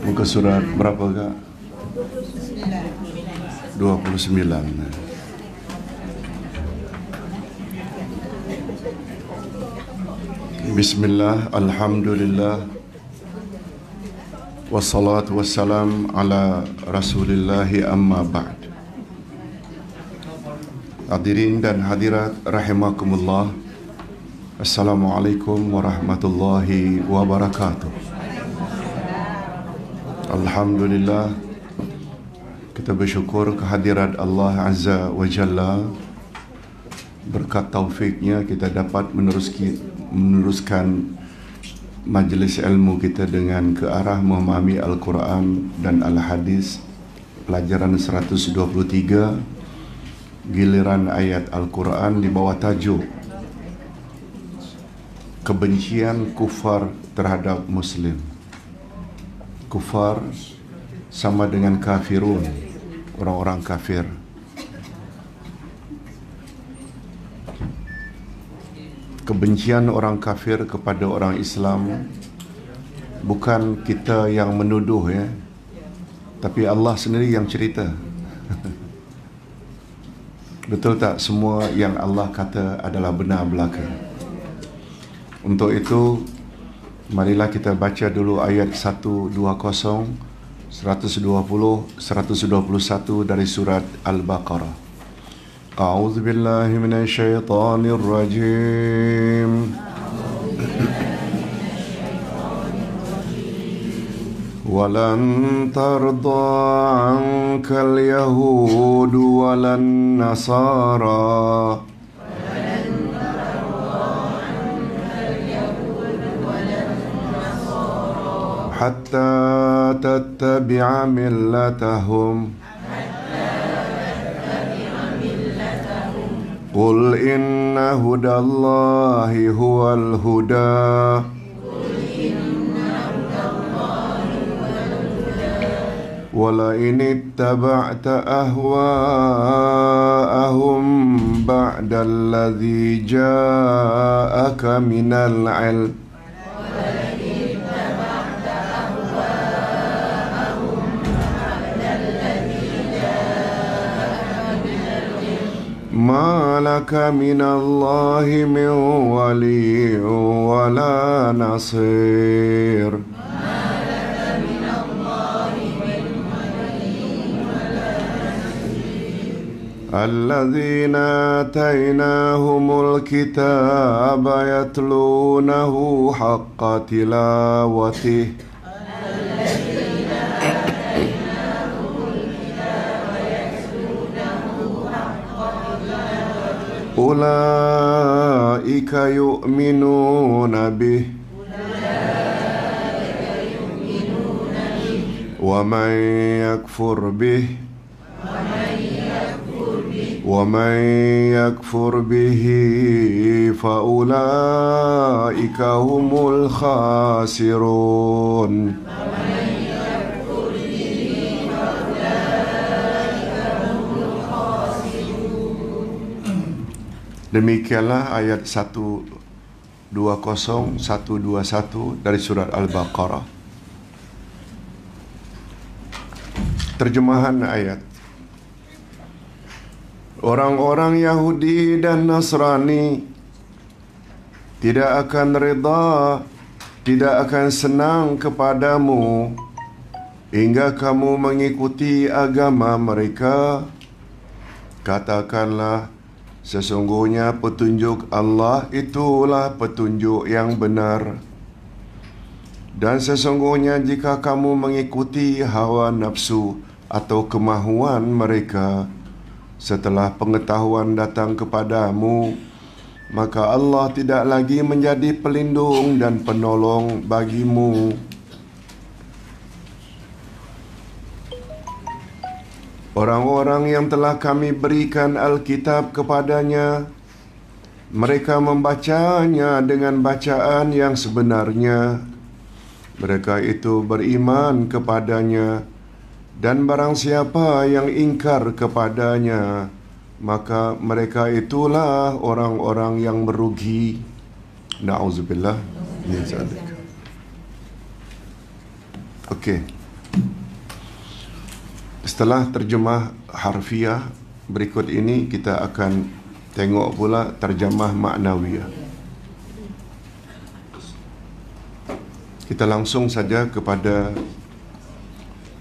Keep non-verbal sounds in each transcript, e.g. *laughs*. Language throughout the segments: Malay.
Muka surat berapa kak? 29. Bismillah, Alhamdulillah Wassalatu wassalam ala rasulillahi amma ba'd Hadirin dan hadirat rahimakumullah Assalamualaikum warahmatullahi wabarakatuh Alhamdulillah. Kita bersyukur kehadirat Allah Azza wa Jalla. Berkat taufiknya kita dapat meneruskan, meneruskan majlis ilmu kita dengan ke arah memahami Al-Quran dan Al-Hadis. Pelajaran 123 Giliran ayat Al-Quran di bawah tajuk Kebencian kufar terhadap Muslim Kufar sama dengan kafirun Orang-orang kafir. Kebencian orang kafir kepada orang Islam bukan kita yang menuduh ya. Tapi Allah sendiri yang cerita. *laughs* Betul tak? Semua yang Allah kata adalah benar belaka. Untuk itu marilah kita baca dulu ayat 120 120 121 dari surat Al-Baqarah أعوذ بالله من الشيطان الرجيم ولن ترضى عنك اليهود ولا النصارى حتى تتبع ملتهم. قل إن هدى الله هو الهدى. ولئن اتبعت أهواءهم بعد الذي جاءك من العلم. ما لك من الله من ولي ولا نصير. الذين آتيناهم الكتاب يتلونه حق تلاوته. أولئك يؤمنون به. ومن يكفر به. ومن يكفر به فأولئك هم الخاسرون. Demikianlah ayat 120 121 dari surat Al-Baqarah. Terjemahan ayat Orang-orang Yahudi dan Nasrani tidak akan reda, tidak akan senang kepadamu hingga kamu mengikuti agama mereka. Katakanlah, Sesungguhnya petunjuk Allah itulah petunjuk yang benar. Dan sesungguhnya jika kamu mengikuti hawa nafsu atau kemahuan mereka setelah pengetahuan datang kepadamu, maka Allah tidak lagi menjadi pelindung dan penolong bagimu. Orang-orang yang telah kami berikan Alkitab kepadanya, mereka membacanya dengan bacaan yang sebenarnya. Mereka itu beriman kepadanya, dan barang siapa yang ingkar kepadanya, maka mereka itulah orang-orang yang merugi. Zalik. Okey. Setelah terjemah harfiah berikut ini kita akan tengok pula terjemah maknawiyah. Kita langsung saja kepada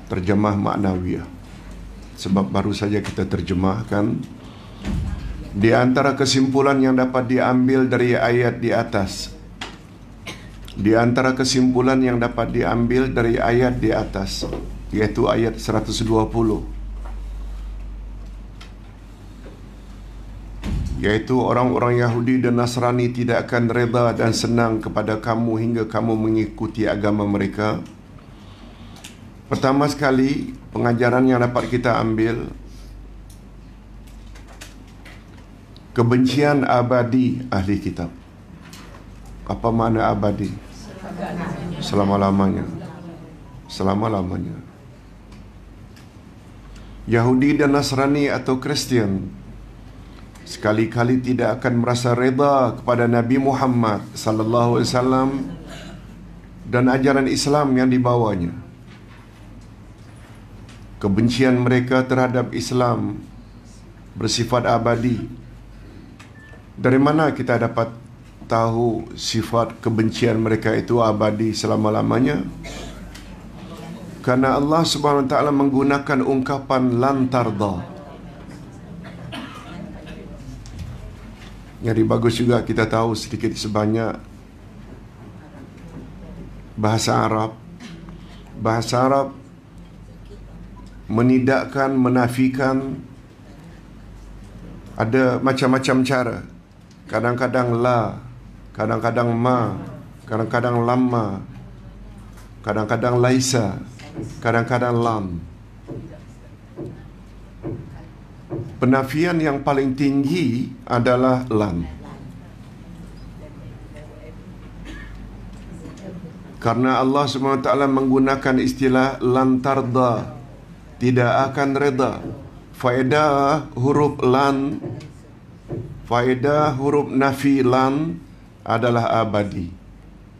terjemah maknawiyah. Sebab baru saja kita terjemahkan di antara kesimpulan yang dapat diambil dari ayat di atas di antara kesimpulan yang dapat diambil dari ayat di atas yaitu ayat 120 yaitu orang-orang Yahudi dan Nasrani tidak akan reda dan senang kepada kamu hingga kamu mengikuti agama mereka pertama sekali pengajaran yang dapat kita ambil kebencian abadi ahli kitab. Apa makna abadi? Selama-lamanya. Selama-lamanya. Yahudi dan Nasrani atau Kristian sekali-kali tidak akan merasa reda kepada Nabi Muhammad sallallahu alaihi wasallam dan ajaran Islam yang dibawanya. Kebencian mereka terhadap Islam bersifat abadi dari mana kita dapat tahu sifat kebencian mereka itu abadi selama-lamanya? Karena Allah Subhanahu Wa Taala menggunakan ungkapan lantarda. Jadi bagus juga kita tahu sedikit sebanyak bahasa Arab. Bahasa Arab menidakkan, menafikan ada macam-macam cara Kadang-kadang la, kadang-kadang ma, kadang-kadang lama, kadang-kadang laisa, kadang-kadang lam. Penafian yang paling tinggi adalah lam. Karena Allah SWT menggunakan istilah lantarda, tidak akan reda. Faedah huruf lan faedah huruf nafi lam adalah abadi.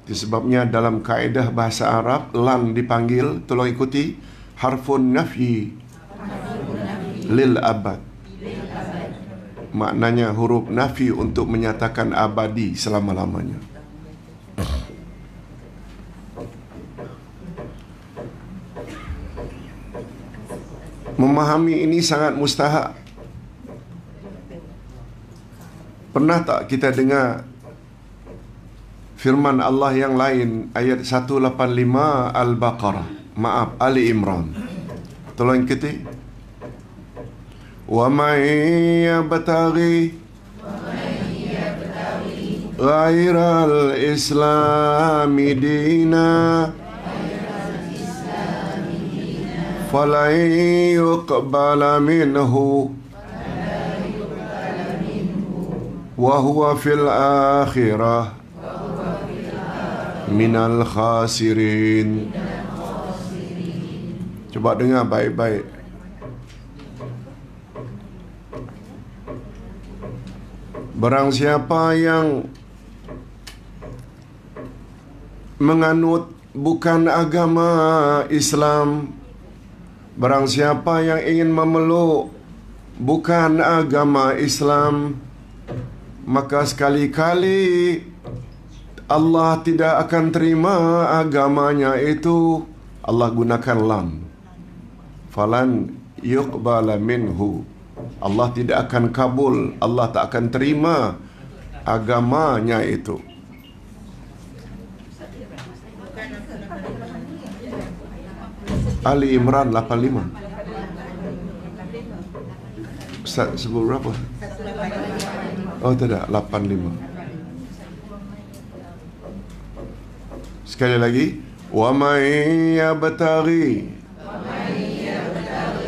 Disebabnya dalam kaedah bahasa Arab, lam dipanggil, tolong ikuti, harfun nafi lil abad. Maknanya huruf nafi untuk menyatakan abadi selama-lamanya. Memahami ini sangat mustahak Pernah tak kita dengar firman Allah yang lain ayat 185 Al-Baqarah. Maaf, Ali Imran. Tolong ikuti. Wa may yabtaghi غير الإسلام دينا فلن يقبل منه وهو في الآخرة Minal khasirin. Cuba dengar baik-baik Barang siapa yang menganut bukan agama Islam Barang siapa yang ingin memeluk bukan agama Islam Maka sekali-kali Allah tidak akan terima agamanya itu. Allah gunakan lam. Falan yuqbala minhu. Allah tidak akan kabul. Allah tak akan terima agamanya itu. Ali Imran 85 Ustaz sebut berapa? Oh tidak, 85 Sekali lagi Wa man yabtaghi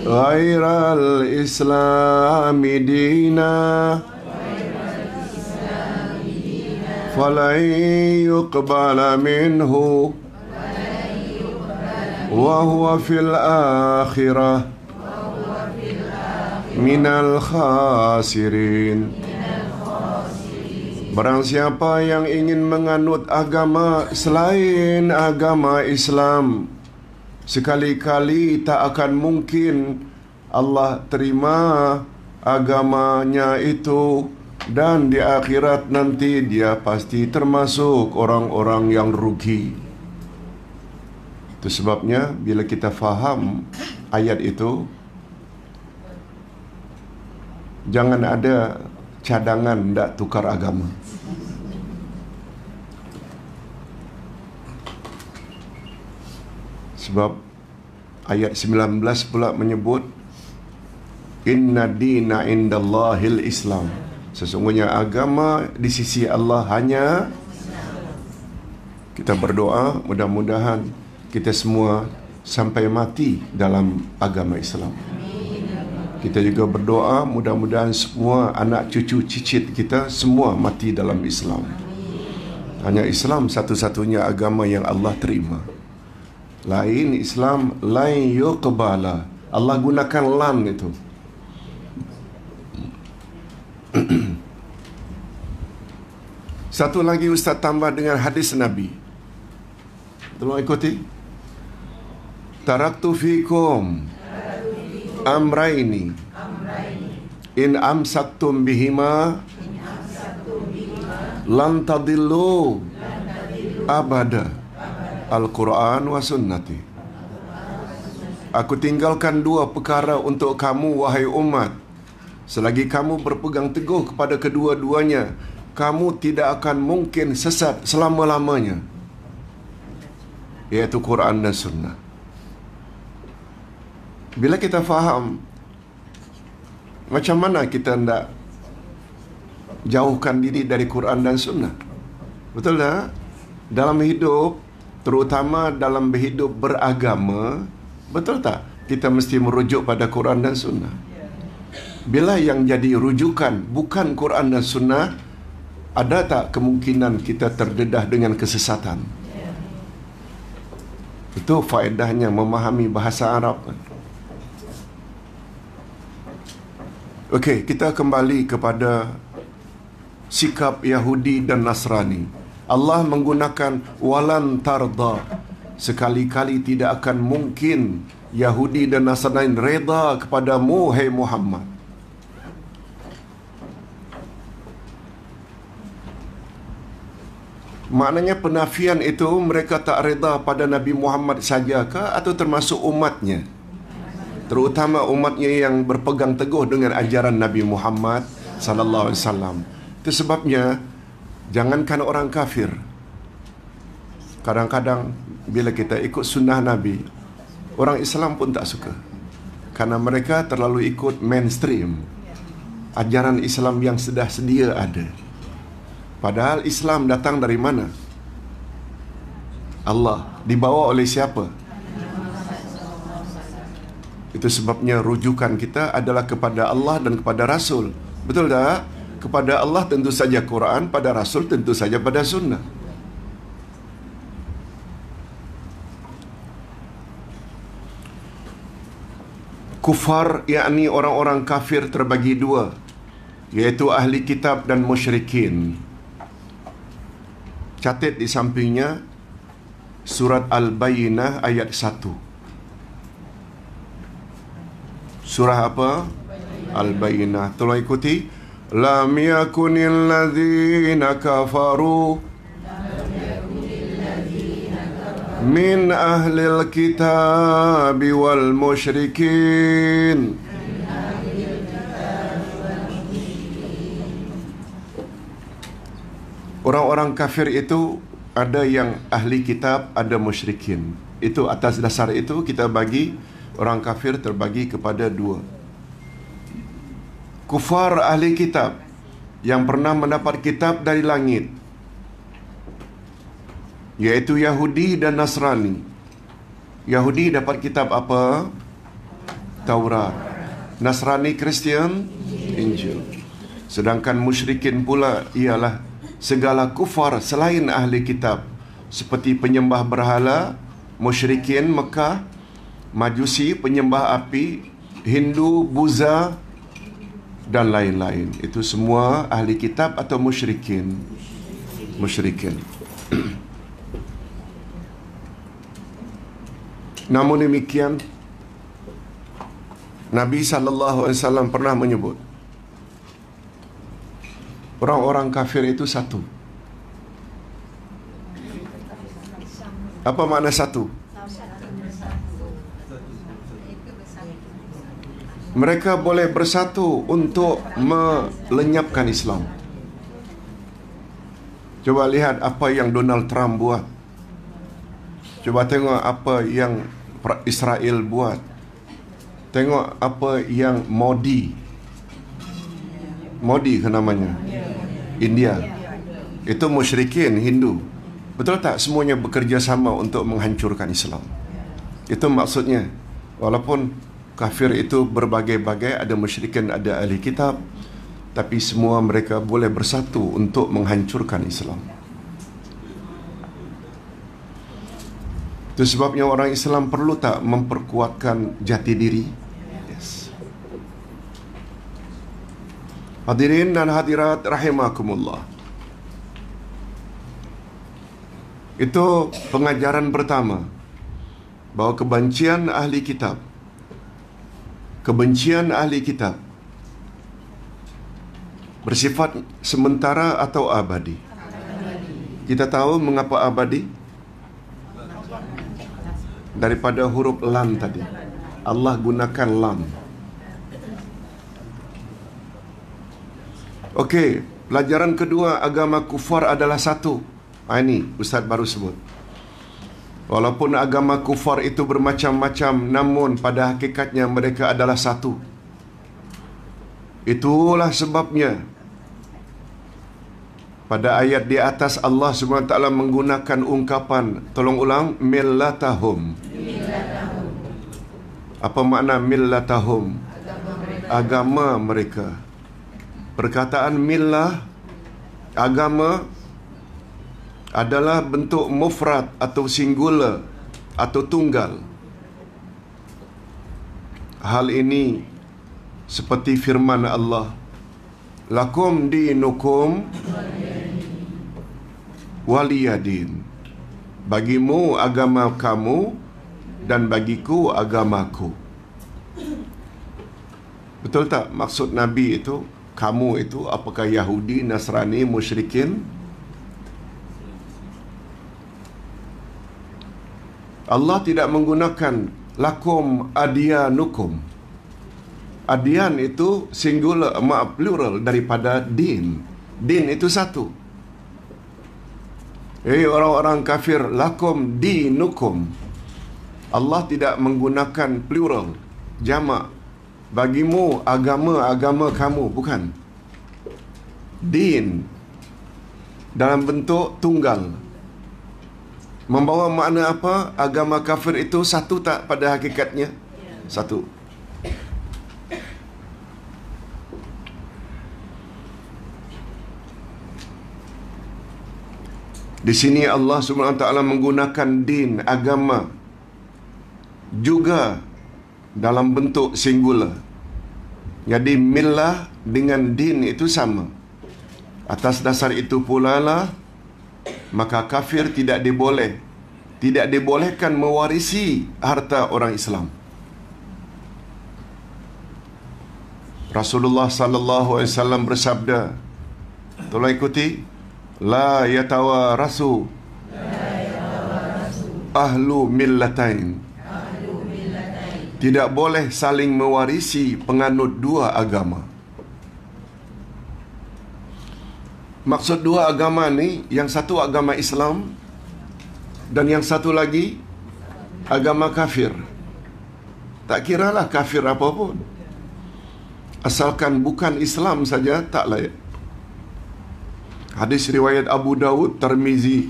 Ghairal islami dina Falan yuqbala minhu Wa fil akhirah Minal khasirin Barang siapa yang ingin menganut agama selain agama Islam Sekali-kali tak akan mungkin Allah terima agamanya itu dan di akhirat nanti dia pasti termasuk orang-orang yang rugi. Itu sebabnya bila kita faham ayat itu jangan ada cadangan tak tukar agama. Sebab ayat 19 pula menyebut Inna dina indallahil Islam. Sesungguhnya agama di sisi Allah hanya kita berdoa mudah-mudahan kita semua sampai mati dalam agama Islam. Kita juga berdoa mudah-mudahan semua anak cucu cicit kita semua mati dalam Islam. Hanya Islam satu-satunya agama yang Allah terima. Lain Islam lain yuqbala. Allah gunakan lam itu. *clears throat* Satu lagi Ustaz tambah dengan hadis Nabi. Tolong ikuti. Taraktu fikum amraini in amsaktum bihima lan tadillu abada Al-Quran wa sunnati. Aku tinggalkan dua perkara untuk kamu wahai umat. Selagi kamu berpegang teguh kepada kedua-duanya Kamu tidak akan mungkin sesat selama-lamanya. Iaitu Quran dan Sunnah. Bila kita faham Macam mana kita hendak Jauhkan diri dari Quran dan Sunnah? Betul tak? Dalam hidup Terutama dalam berhidup beragama Betul tak? Kita mesti merujuk pada Quran dan Sunnah Bila yang jadi rujukan Bukan Quran dan Sunnah Ada tak kemungkinan kita terdedah dengan kesesatan? Itu faedahnya memahami bahasa Arab Okey, kita kembali kepada sikap Yahudi dan Nasrani. Allah menggunakan walan tarda. Sekali-kali tidak akan mungkin Yahudi dan Nasrani reda kepadamu, hai Muhammad. Maknanya penafian itu mereka tak reda pada Nabi Muhammad saja ke atau termasuk umatnya? Terutama umatnya yang berpegang teguh dengan ajaran Nabi Muhammad sallallahu alaihi wasallam. Itu sebabnya jangankan orang kafir. Kadang-kadang bila kita ikut sunnah Nabi, orang Islam pun tak suka. Karena mereka terlalu ikut mainstream. Ajaran Islam yang sudah sedia ada. Padahal Islam datang dari mana? Allah. Dibawa oleh siapa? Itu sebabnya rujukan kita adalah kepada Allah dan kepada Rasul. Betul tak? Kepada Allah tentu saja Quran, pada Rasul tentu saja pada Sunnah. Kufar yakni orang-orang kafir terbagi dua Iaitu ahli kitab dan musyrikin Catat di sampingnya Surat Al-Bayyinah ayat 1 Surah apa? Al-Bayyinah Tolong ikuti Yakunil ladhina kafaru Min ahlil kitab wal musyrikin Orang-orang kafir itu ada yang ahli kitab, ada musyrikin. Itu atas dasar itu kita bagi orang kafir terbagi kepada dua. Kufar ahli kitab yang pernah mendapat kitab dari langit yaitu Yahudi dan Nasrani. Yahudi dapat kitab apa? Taurat. Nasrani Kristian Injil. Sedangkan musyrikin pula ialah segala kufar selain ahli kitab seperti penyembah berhala, musyrikin Mekah, Majusi, penyembah api, Hindu, Buza dan lain-lain. Itu semua ahli kitab atau musyrikin. Musyrikin. *clears throat* Namun demikian Nabi sallallahu alaihi wasallam pernah menyebut orang-orang kafir itu satu. Apa makna satu? Mereka boleh bersatu untuk melenyapkan Islam. Coba lihat apa yang Donald Trump buat. Coba tengok apa yang Israel buat. Tengok apa yang Modi. Modi ke namanya? India. Itu musyrikin Hindu. Betul tak semuanya bekerja sama untuk menghancurkan Islam? Itu maksudnya. Walaupun kafir itu berbagai-bagai, ada musyrikin, ada ahli kitab, tapi semua mereka boleh bersatu untuk menghancurkan Islam. Itu sebabnya orang Islam perlu tak memperkuatkan jati diri? Yes. Hadirin dan hadirat rahimakumullah. Itu pengajaran pertama bahawa kebencian ahli kitab kebencian ahli kitab bersifat sementara atau abadi. Kita tahu mengapa abadi? Daripada huruf lam tadi. Allah gunakan lam. Okey, pelajaran kedua agama kufar adalah satu. Ha, ini Ustaz baru sebut. Walaupun agama kufar itu bermacam-macam, namun pada hakikatnya mereka adalah satu. Itulah sebabnya pada ayat di atas Allah SWT menggunakan ungkapan tolong ulang millatahum. Apa makna millatahum? Agama mereka. Perkataan millah agama adalah bentuk mufrad atau singular atau tunggal. Hal ini seperti firman Allah lakum dinukum waliyadin. Bagimu agama kamu dan bagiku agamaku. Betul tak maksud nabi itu? Kamu itu apakah Yahudi, Nasrani, musyrikin Allah tidak menggunakan lakum adiyanukum Adian itu singular, maaf, plural daripada din. Din itu satu. Eh orang-orang kafir, lakum dinukum. Allah tidak menggunakan plural, jamak. Bagimu agama-agama kamu, bukan. Din dalam bentuk tunggal. Membawa makna apa? Agama kafir itu satu tak pada hakikatnya? Satu. Di sini Allah SWT menggunakan din, agama juga dalam bentuk singular. Jadi millah dengan din itu sama. Atas dasar itu pula lah maka kafir tidak diboleh tidak dibolehkan mewarisi harta orang Islam. Rasulullah sallallahu alaihi wasallam bersabda, tolong ikuti, la yatawa rasu ahlu millatain tidak boleh saling mewarisi penganut dua agama maksud dua agama ni yang satu agama Islam dan yang satu lagi agama kafir tak kiralah kafir apapun asalkan bukan Islam saja tak layak Hadis riwayat Abu Dawud, Tarmizi,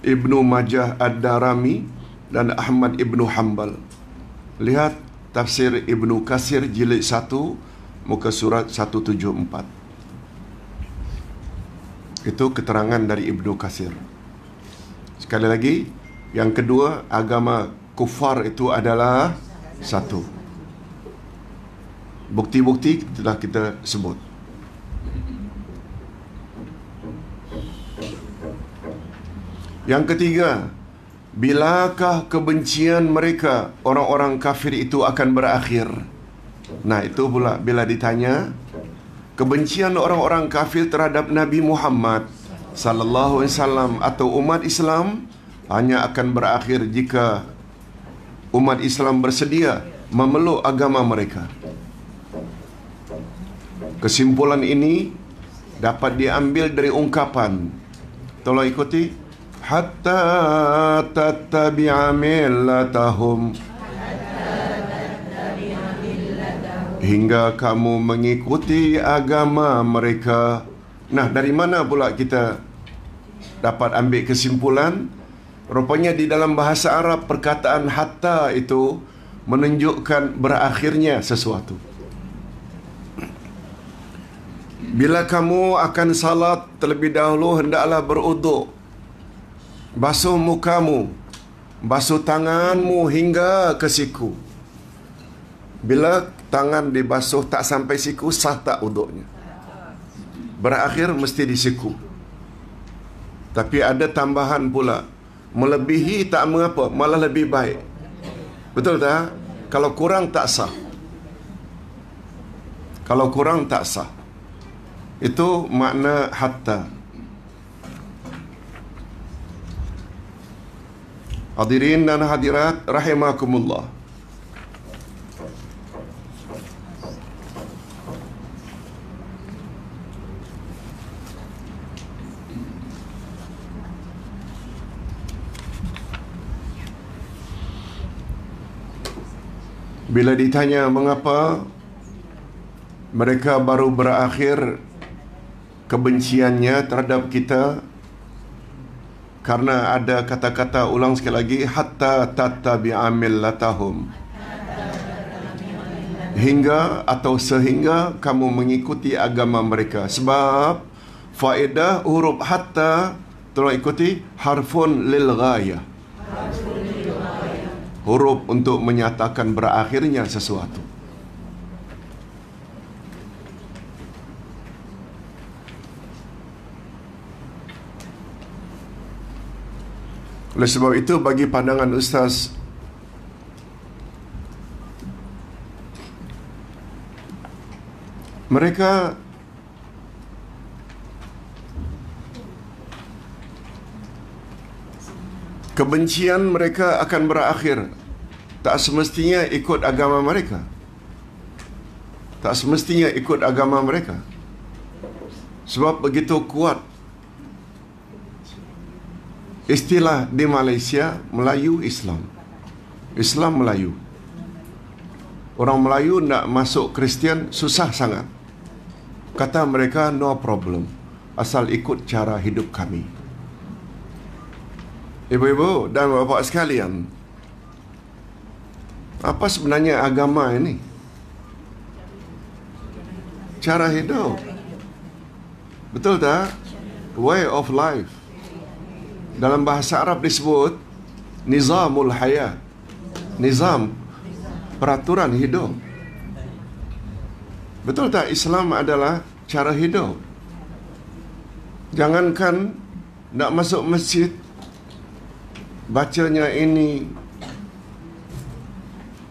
Ibnu Majah Ad-Darami dan Ahmad Ibnu Hanbal. Lihat tafsir Ibnu Kasir jilid 1 muka surat 174. Itu keterangan dari Ibnu Kasir. Sekali lagi, yang kedua agama kufar itu adalah satu. Bukti-bukti telah kita sebut. Yang ketiga, bilakah kebencian mereka orang-orang kafir itu akan berakhir? Nah, itu pula bila ditanya kebencian orang-orang kafir terhadap Nabi Muhammad sallallahu alaihi wasallam atau umat Islam hanya akan berakhir jika umat Islam bersedia memeluk agama mereka. Kesimpulan ini dapat diambil dari ungkapan. Tolong ikuti. Hatta tattabi'a millatahum hingga kamu mengikuti agama mereka. Nah, dari mana pula kita dapat ambil kesimpulan? Rupanya di dalam bahasa Arab perkataan hatta itu menunjukkan berakhirnya sesuatu. Bila kamu akan salat terlebih dahulu hendaklah beruduk. Basuh mukamu, basuh tanganmu hingga ke siku. Bila tangan dibasuh tak sampai siku, sah tak uduknya. Berakhir mesti di siku. Tapi ada tambahan pula. Melebihi tak mengapa, malah lebih baik. Betul tak? Kalau kurang tak sah. Kalau kurang tak sah. Itu makna hatta. Hadirin dan hadirat rahimakumullah. Bila ditanya mengapa mereka baru berakhir kebenciannya terhadap kita karena ada kata-kata ulang sekali lagi hatta tattabi'amil latahum hingga atau sehingga kamu mengikuti agama mereka. Sebab faedah huruf hatta tolong ikuti harfun lil ghayah huruf untuk menyatakan berakhirnya sesuatu. Oleh sebab itu bagi pandangan Ustaz Mereka Kebencian mereka akan berakhir Tak semestinya ikut agama mereka Tak semestinya ikut agama mereka Sebab begitu kuat istilah di Malaysia Melayu Islam. Islam Melayu. Orang Melayu nak masuk Kristian susah sangat. Kata mereka no problem. Asal ikut cara hidup kami. Ibu-ibu dan bapak sekalian. Apa sebenarnya agama ini? Cara hidup. Betul tak? Way of life dalam bahasa Arab disebut nizamul hayat nizam peraturan hidup betul tak Islam adalah cara hidup jangankan nak masuk masjid bacanya ini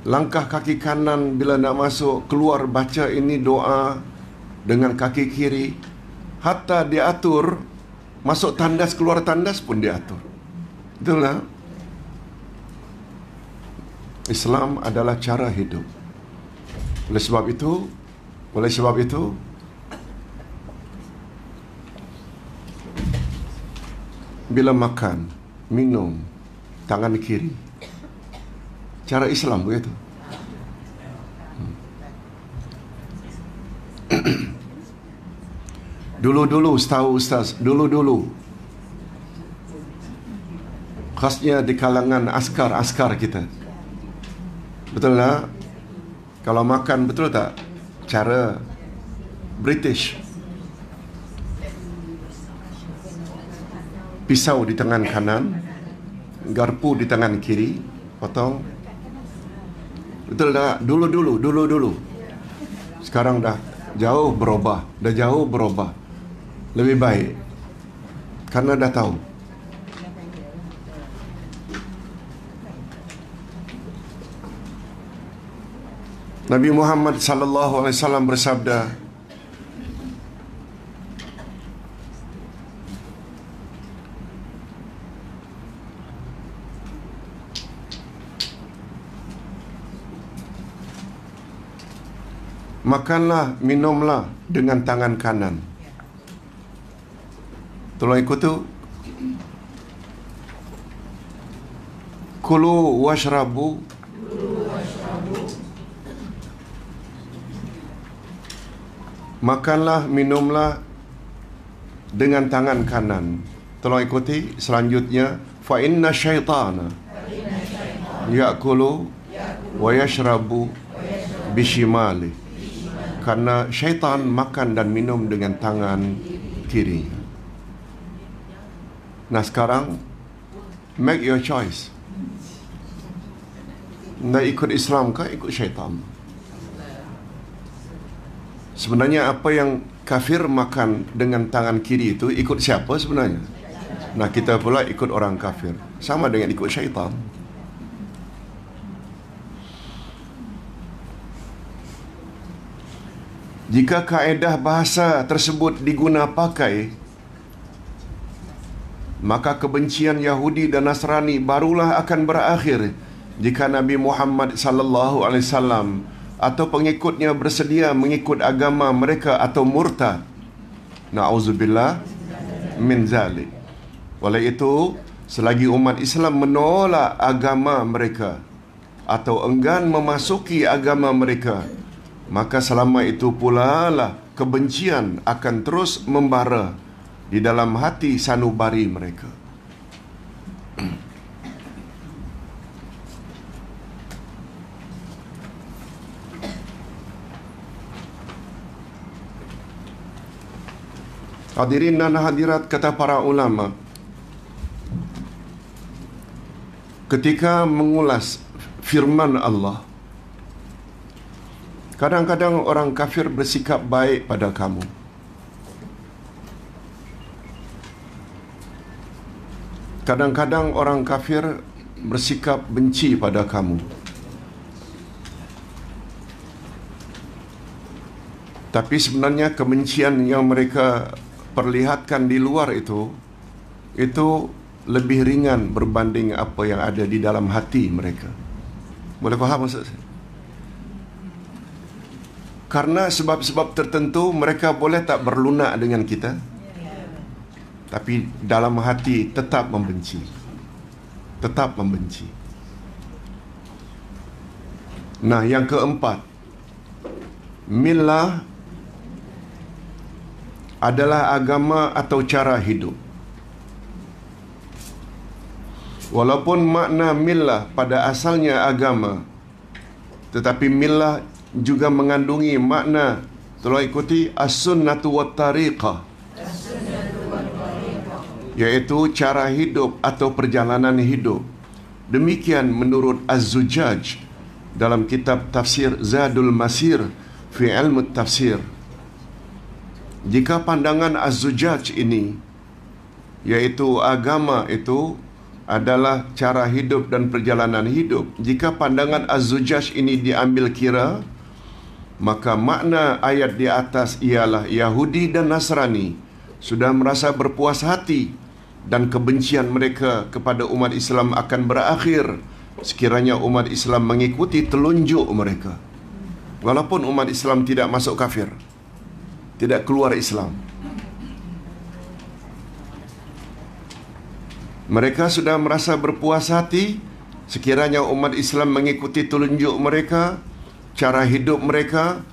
langkah kaki kanan bila nak masuk keluar baca ini doa dengan kaki kiri hatta diatur Masuk tandas, keluar tandas pun diatur. Betul tak? Islam adalah cara hidup. Oleh sebab itu, oleh sebab itu, bila makan, minum, tangan kiri. Cara Islam begitu. Hmm. Dulu-dulu setahu ustaz, dulu-dulu khasnya di kalangan askar-askar kita. Betul tak? Kalau makan betul tak? Cara British. Pisau di tangan kanan, garpu di tangan kiri, potong. Betul tak? Dulu-dulu, dulu-dulu. Sekarang dah jauh berubah, dah jauh berubah lebih baik karena dah tahu Nabi Muhammad sallallahu alaihi wasallam bersabda Makanlah, minumlah dengan tangan kanan. Tolong ikut tu. Kulu washrabu Makanlah, minumlah dengan tangan kanan. Tolong ikuti selanjutnya. Fa inna syaitana ya'kulu wa yashrabu bishimali. Karena syaitan makan dan minum dengan tangan kiri. Nah sekarang make your choice. Nak ikut Islam ke ikut syaitan? Sebenarnya apa yang kafir makan dengan tangan kiri itu ikut siapa sebenarnya? Nah kita pula ikut orang kafir. Sama dengan ikut syaitan. Jika kaedah bahasa tersebut diguna pakai maka kebencian Yahudi dan Nasrani barulah akan berakhir jika Nabi Muhammad sallallahu alaihi wasallam atau pengikutnya bersedia mengikut agama mereka atau murtad. Nauzubillah min zalik. Oleh itu, selagi umat Islam menolak agama mereka atau enggan memasuki agama mereka, maka selama itu pula lah kebencian akan terus membara di dalam hati sanubari mereka. Hadirin dan hadirat kata para ulama ketika mengulas firman Allah kadang-kadang orang kafir bersikap baik pada kamu kadang-kadang orang kafir bersikap benci pada kamu tapi sebenarnya kebencian yang mereka perlihatkan di luar itu itu lebih ringan berbanding apa yang ada di dalam hati mereka. Boleh faham maksud saya? Karena sebab-sebab tertentu mereka boleh tak berlunak dengan kita. Tapi dalam hati tetap membenci. Tetap membenci. Nah, yang keempat. Milah adalah agama atau cara hidup. Walaupun makna millah pada asalnya agama, tetapi millah juga mengandungi makna tolong ikuti as-sunnatu wat tariqah iaitu cara hidup atau perjalanan hidup. Demikian menurut Az-Zujaj dalam kitab tafsir Zadul Masir fi ilmu tafsir. Jika pandangan Az-Zujaj ini iaitu agama itu adalah cara hidup dan perjalanan hidup. Jika pandangan Az-Zujaj ini diambil kira, maka makna ayat di atas ialah Yahudi dan Nasrani sudah merasa berpuas hati dan kebencian mereka kepada umat Islam akan berakhir sekiranya umat Islam mengikuti telunjuk mereka. Walaupun umat Islam tidak masuk kafir, tidak keluar Islam. Mereka sudah merasa berpuas hati sekiranya umat Islam mengikuti telunjuk mereka, cara hidup mereka,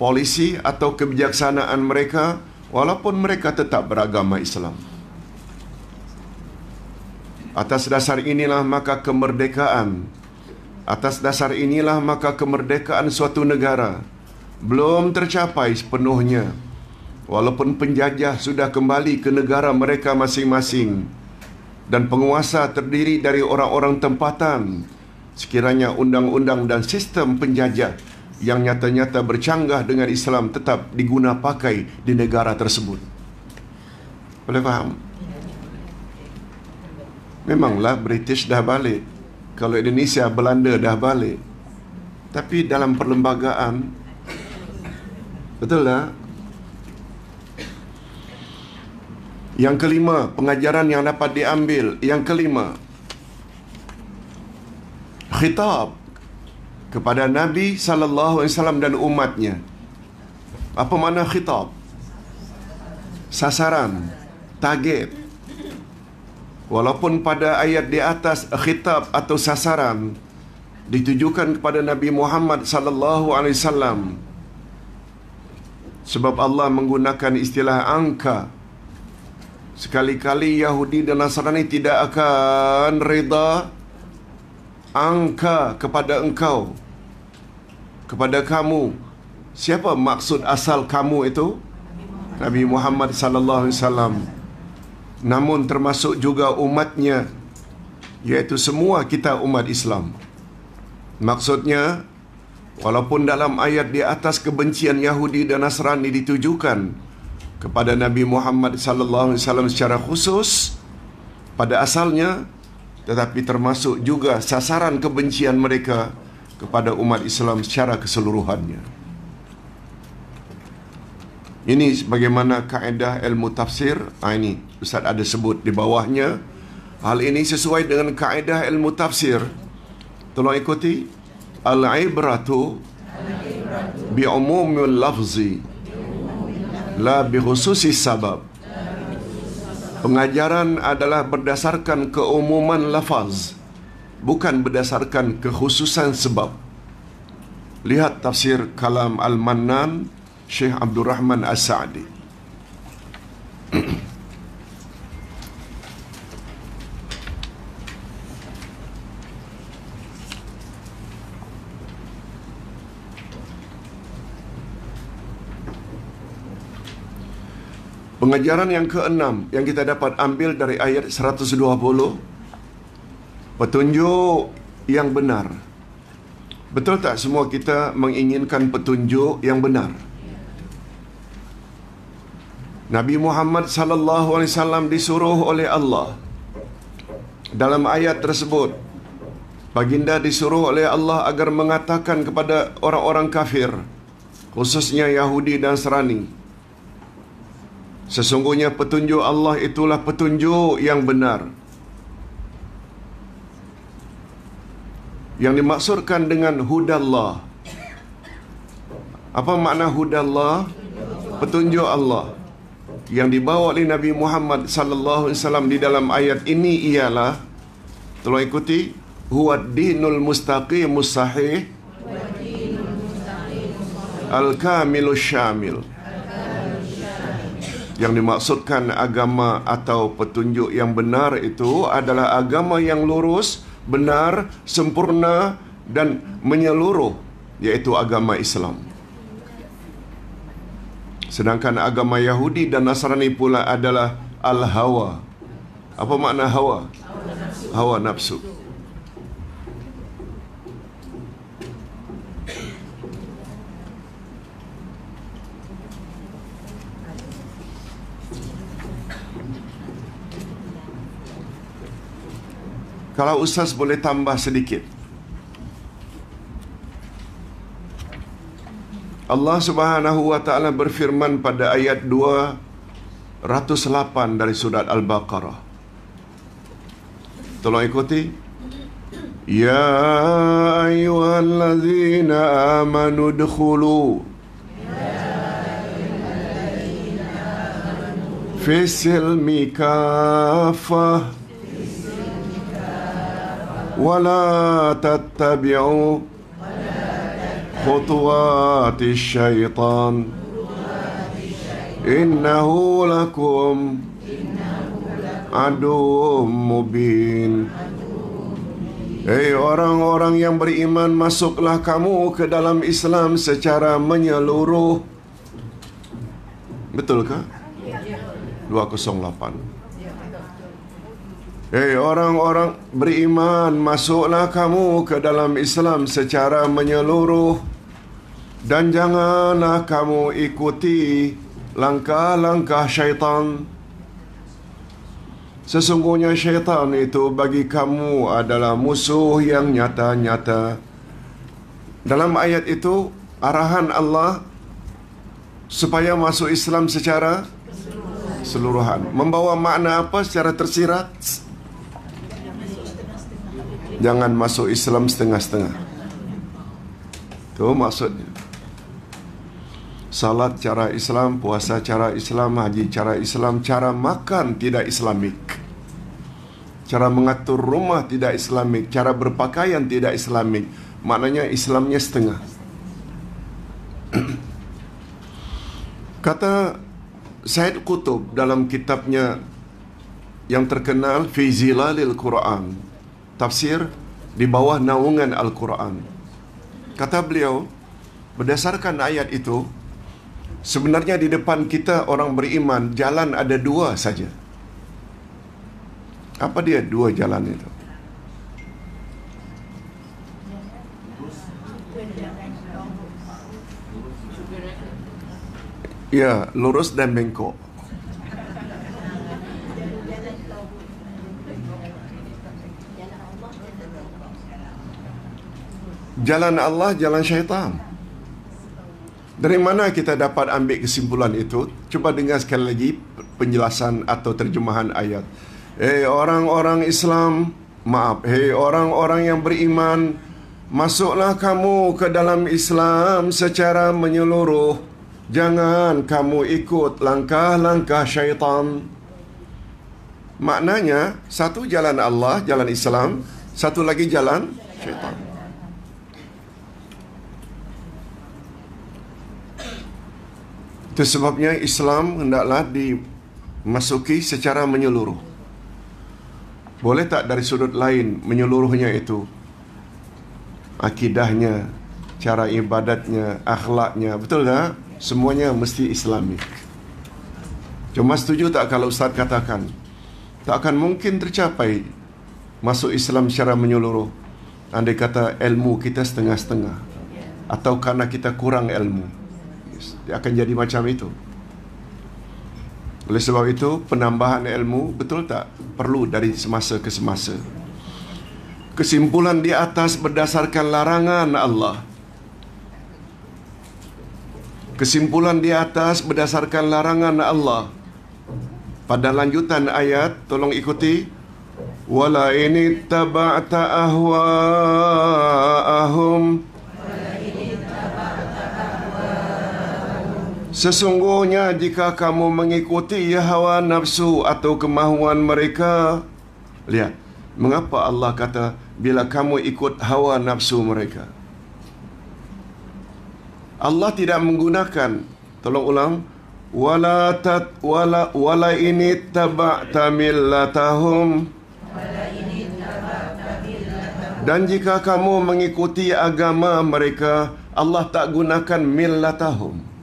polisi atau kebijaksanaan mereka walaupun mereka tetap beragama Islam. Atas dasar inilah maka kemerdekaan Atas dasar inilah maka kemerdekaan suatu negara belum tercapai sepenuhnya walaupun penjajah sudah kembali ke negara mereka masing-masing dan penguasa terdiri dari orang-orang tempatan sekiranya undang-undang dan sistem penjajah yang nyata-nyata bercanggah dengan Islam tetap diguna pakai di negara tersebut. Boleh faham? Memanglah British dah balik. Kalau Indonesia, Belanda dah balik. Tapi dalam perlembagaan Betul tak? Yang kelima, pengajaran yang dapat diambil. Yang kelima, khitab kepada Nabi sallallahu alaihi wasallam dan umatnya. Apa makna khitab? Sasaran, target. Walaupun pada ayat di atas khitab atau sasaran ditujukan kepada Nabi Muhammad sallallahu alaihi wasallam. Sebab Allah menggunakan istilah angka Sekali-kali Yahudi dan Nasrani tidak akan reda angka kepada engkau kepada kamu. Siapa maksud asal kamu itu? Nabi Muhammad sallallahu alaihi wasallam. Namun termasuk juga umatnya yaitu semua kita umat Islam. Maksudnya walaupun dalam ayat di atas kebencian Yahudi dan Nasrani ditujukan kepada Nabi Muhammad sallallahu alaihi wasallam secara khusus pada asalnya tetapi termasuk juga sasaran kebencian mereka kepada umat Islam secara keseluruhannya. Ini bagaimana kaedah ilmu tafsir. Ha, ini Ustaz ada sebut di bawahnya. Hal ini sesuai dengan kaedah ilmu tafsir. Tolong ikuti. Al-ibratu bi'umumil lafzi la bi khususi sabab. Pengajaran adalah berdasarkan keumuman lafaz bukan berdasarkan kekhususan sebab. Lihat tafsir kalam Al-Mannan Syekh Abdul Rahman As-Sa'di. *clears throat* Pengajaran yang keenam yang kita dapat ambil dari ayat 120 petunjuk yang benar. Betul tak semua kita menginginkan petunjuk yang benar? Nabi Muhammad sallallahu alaihi wasallam disuruh oleh Allah dalam ayat tersebut baginda disuruh oleh Allah agar mengatakan kepada orang-orang kafir khususnya Yahudi dan Nasrani Sesungguhnya petunjuk Allah itulah petunjuk yang benar. Yang dimaksudkan dengan hudallah. Apa makna hudallah? Petunjuk Allah. Yang dibawa oleh Nabi Muhammad sallallahu alaihi wasallam di dalam ayat ini ialah tolong ikuti huwa dinul mustaqimus sahih al-kamilus syamil yang dimaksudkan agama atau petunjuk yang benar itu adalah agama yang lurus, benar, sempurna dan menyeluruh yaitu agama Islam. Sedangkan agama Yahudi dan Nasrani pula adalah al-hawa. Apa makna hawa? Hawa nafsu. Kalau Ustaz boleh tambah sedikit. Allah Subhanahu wa taala berfirman pada ayat 208 dari surat Al-Baqarah. Tolong ikuti. Ya ayyuhallazina amanu dkhulu fi silmi kafah ولا تتبعوا خطوات الشيطان إنه لكم عدو مبين Hei orang-orang yang beriman Masuklah kamu ke dalam Islam Secara menyeluruh Betulkah? 208 Hei orang-orang beriman, masuklah kamu ke dalam Islam secara menyeluruh dan janganlah kamu ikuti langkah-langkah syaitan. Sesungguhnya syaitan itu bagi kamu adalah musuh yang nyata-nyata. Dalam ayat itu arahan Allah supaya masuk Islam secara keseluruhan. Membawa makna apa secara tersirat? Jangan masuk Islam setengah-setengah. Itu maksudnya. Salat cara Islam, puasa cara Islam, haji cara Islam, cara makan tidak Islamik. Cara mengatur rumah tidak Islamik, cara berpakaian tidak Islamik. Maknanya Islamnya setengah. *clears throat* Kata Said Qutub dalam kitabnya yang terkenal Fi Zilalil Quran, tafsir di bawah naungan Al-Quran. Kata beliau, berdasarkan ayat itu, sebenarnya di depan kita orang beriman, jalan ada dua saja. Apa dia dua jalan itu? Ya, lurus dan bengkok. Jalan Allah, jalan syaitan. Dari mana kita dapat ambil kesimpulan itu? Cuba dengar sekali lagi penjelasan atau terjemahan ayat. Hei orang-orang Islam, maaf, hei orang-orang yang beriman, masuklah kamu ke dalam Islam secara menyeluruh. Jangan kamu ikut langkah-langkah syaitan. Maknanya, satu jalan Allah, jalan Islam, satu lagi jalan syaitan. Itu sebabnya Islam hendaklah dimasuki secara menyeluruh. Boleh tak dari sudut lain menyeluruhnya itu? Akidahnya, cara ibadatnya, akhlaknya, betul tak? Semuanya mesti Islamik. Cuma setuju tak kalau Ustaz katakan, tak akan mungkin tercapai masuk Islam secara menyeluruh. Andai kata ilmu kita setengah-setengah. Atau karena kita kurang ilmu. Dia akan jadi macam itu. Oleh sebab itu, penambahan ilmu betul tak perlu dari semasa ke semasa. Kesimpulan di atas berdasarkan larangan Allah. Kesimpulan di atas berdasarkan larangan Allah. Pada lanjutan ayat, tolong ikuti. Wala ini taba'ta ahwa'ahum. Sesungguhnya jika kamu mengikuti hawa nafsu atau kemahuan mereka Lihat Mengapa Allah kata Bila kamu ikut hawa nafsu mereka? Allah tidak menggunakan Tolong ulang Wala tat wala wala ini taba'ta millatahum. Dan jika kamu mengikuti agama mereka Allah tak gunakan millatahum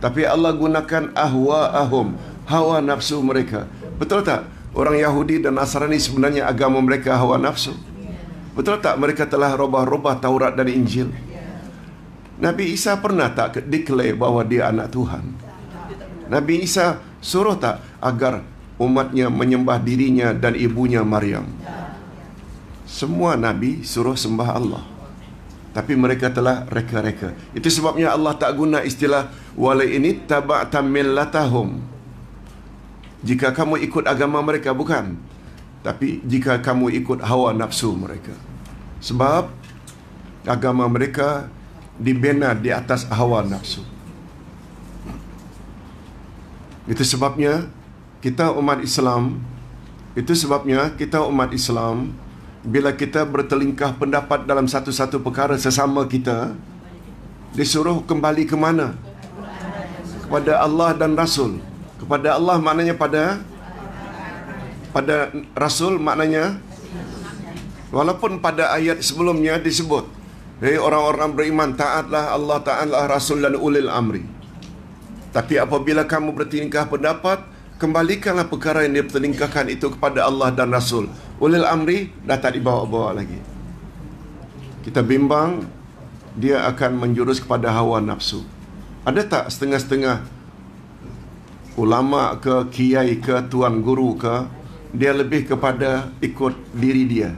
tapi Allah gunakan ahwa'ahum, hawa nafsu mereka. Betul tak? Orang Yahudi dan Nasrani sebenarnya agama mereka hawa nafsu. Betul tak mereka telah robah-robah Taurat dan Injil? Nabi Isa pernah tak declare bahawa dia anak Tuhan? Nabi Isa suruh tak agar umatnya menyembah dirinya dan ibunya Maryam? Semua Nabi suruh sembah Allah. Tapi mereka telah reka-reka. Itu sebabnya Allah tak guna istilah wala ini taba'ta millatahum. Jika kamu ikut agama mereka bukan. Tapi jika kamu ikut hawa nafsu mereka. Sebab agama mereka dibina di atas hawa nafsu. Itu sebabnya kita umat Islam itu sebabnya kita umat Islam bila kita bertelingkah pendapat dalam satu-satu perkara sesama kita disuruh kembali ke mana kepada Allah dan Rasul kepada Allah maknanya pada pada Rasul maknanya walaupun pada ayat sebelumnya disebut hei orang-orang beriman taatlah Allah taatlah Rasul dan ulil amri tapi apabila kamu bertingkah pendapat kembalikanlah perkara yang dia pertelingkahkan itu kepada Allah dan Rasul. Ulil amri dah tak dibawa-bawa lagi. Kita bimbang dia akan menjurus kepada hawa nafsu. Ada tak setengah-setengah ulama ke kiai ke tuan guru ke dia lebih kepada ikut diri dia?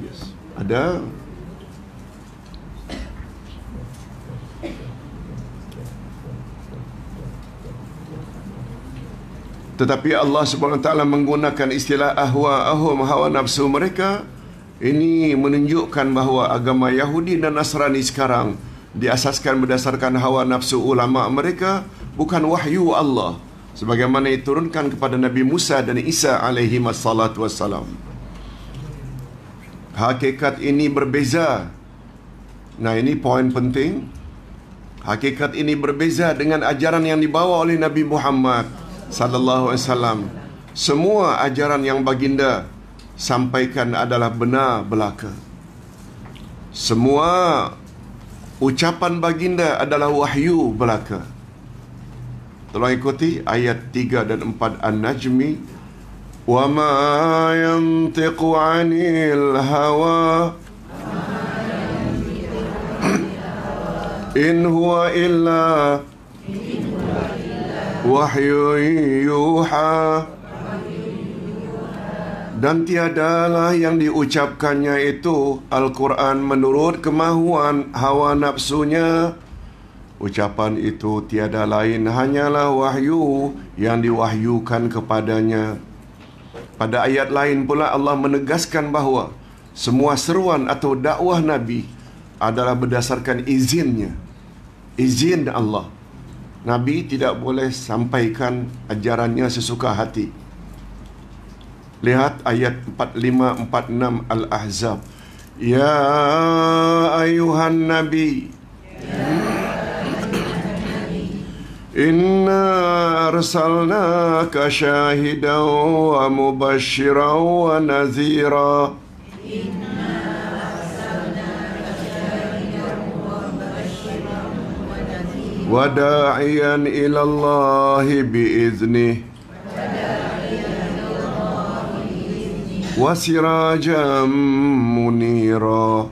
Yes. Ada. Tetapi Allah SWT menggunakan istilah ahwa ahum hawa nafsu mereka ini menunjukkan bahawa agama Yahudi dan Nasrani sekarang diasaskan berdasarkan hawa nafsu ulama mereka bukan wahyu Allah sebagaimana diturunkan kepada Nabi Musa dan Isa alaihi wassalatu wassalam. Hakikat ini berbeza. Nah, ini poin penting. Hakikat ini berbeza dengan ajaran yang dibawa oleh Nabi Muhammad sallallahu alaihi wasallam. Semua ajaran yang baginda sampaikan adalah benar belaka. Semua ucapan baginda adalah wahyu belaka. Tolong ikuti ayat 3 dan 4 An-Najmi. Wa ma yantiqu 'anil hawa in huwa illa wahyu yuha dan tiadalah yang diucapkannya itu Al-Quran menurut kemahuan hawa nafsunya Ucapan itu tiada lain hanyalah wahyu yang diwahyukan kepadanya. Pada ayat lain pula Allah menegaskan bahawa semua seruan atau dakwah Nabi adalah berdasarkan izinnya. Izin Allah. Nabi tidak boleh sampaikan ajarannya sesuka hati. Lihat ayat 45-46 Al-Ahzab. Ya ayuhan Nabi. Ya. إنا أرسلناك شاهدا ومبشرا ونذيرا وداعيا إلى الله بإذنه وسراجا منيرا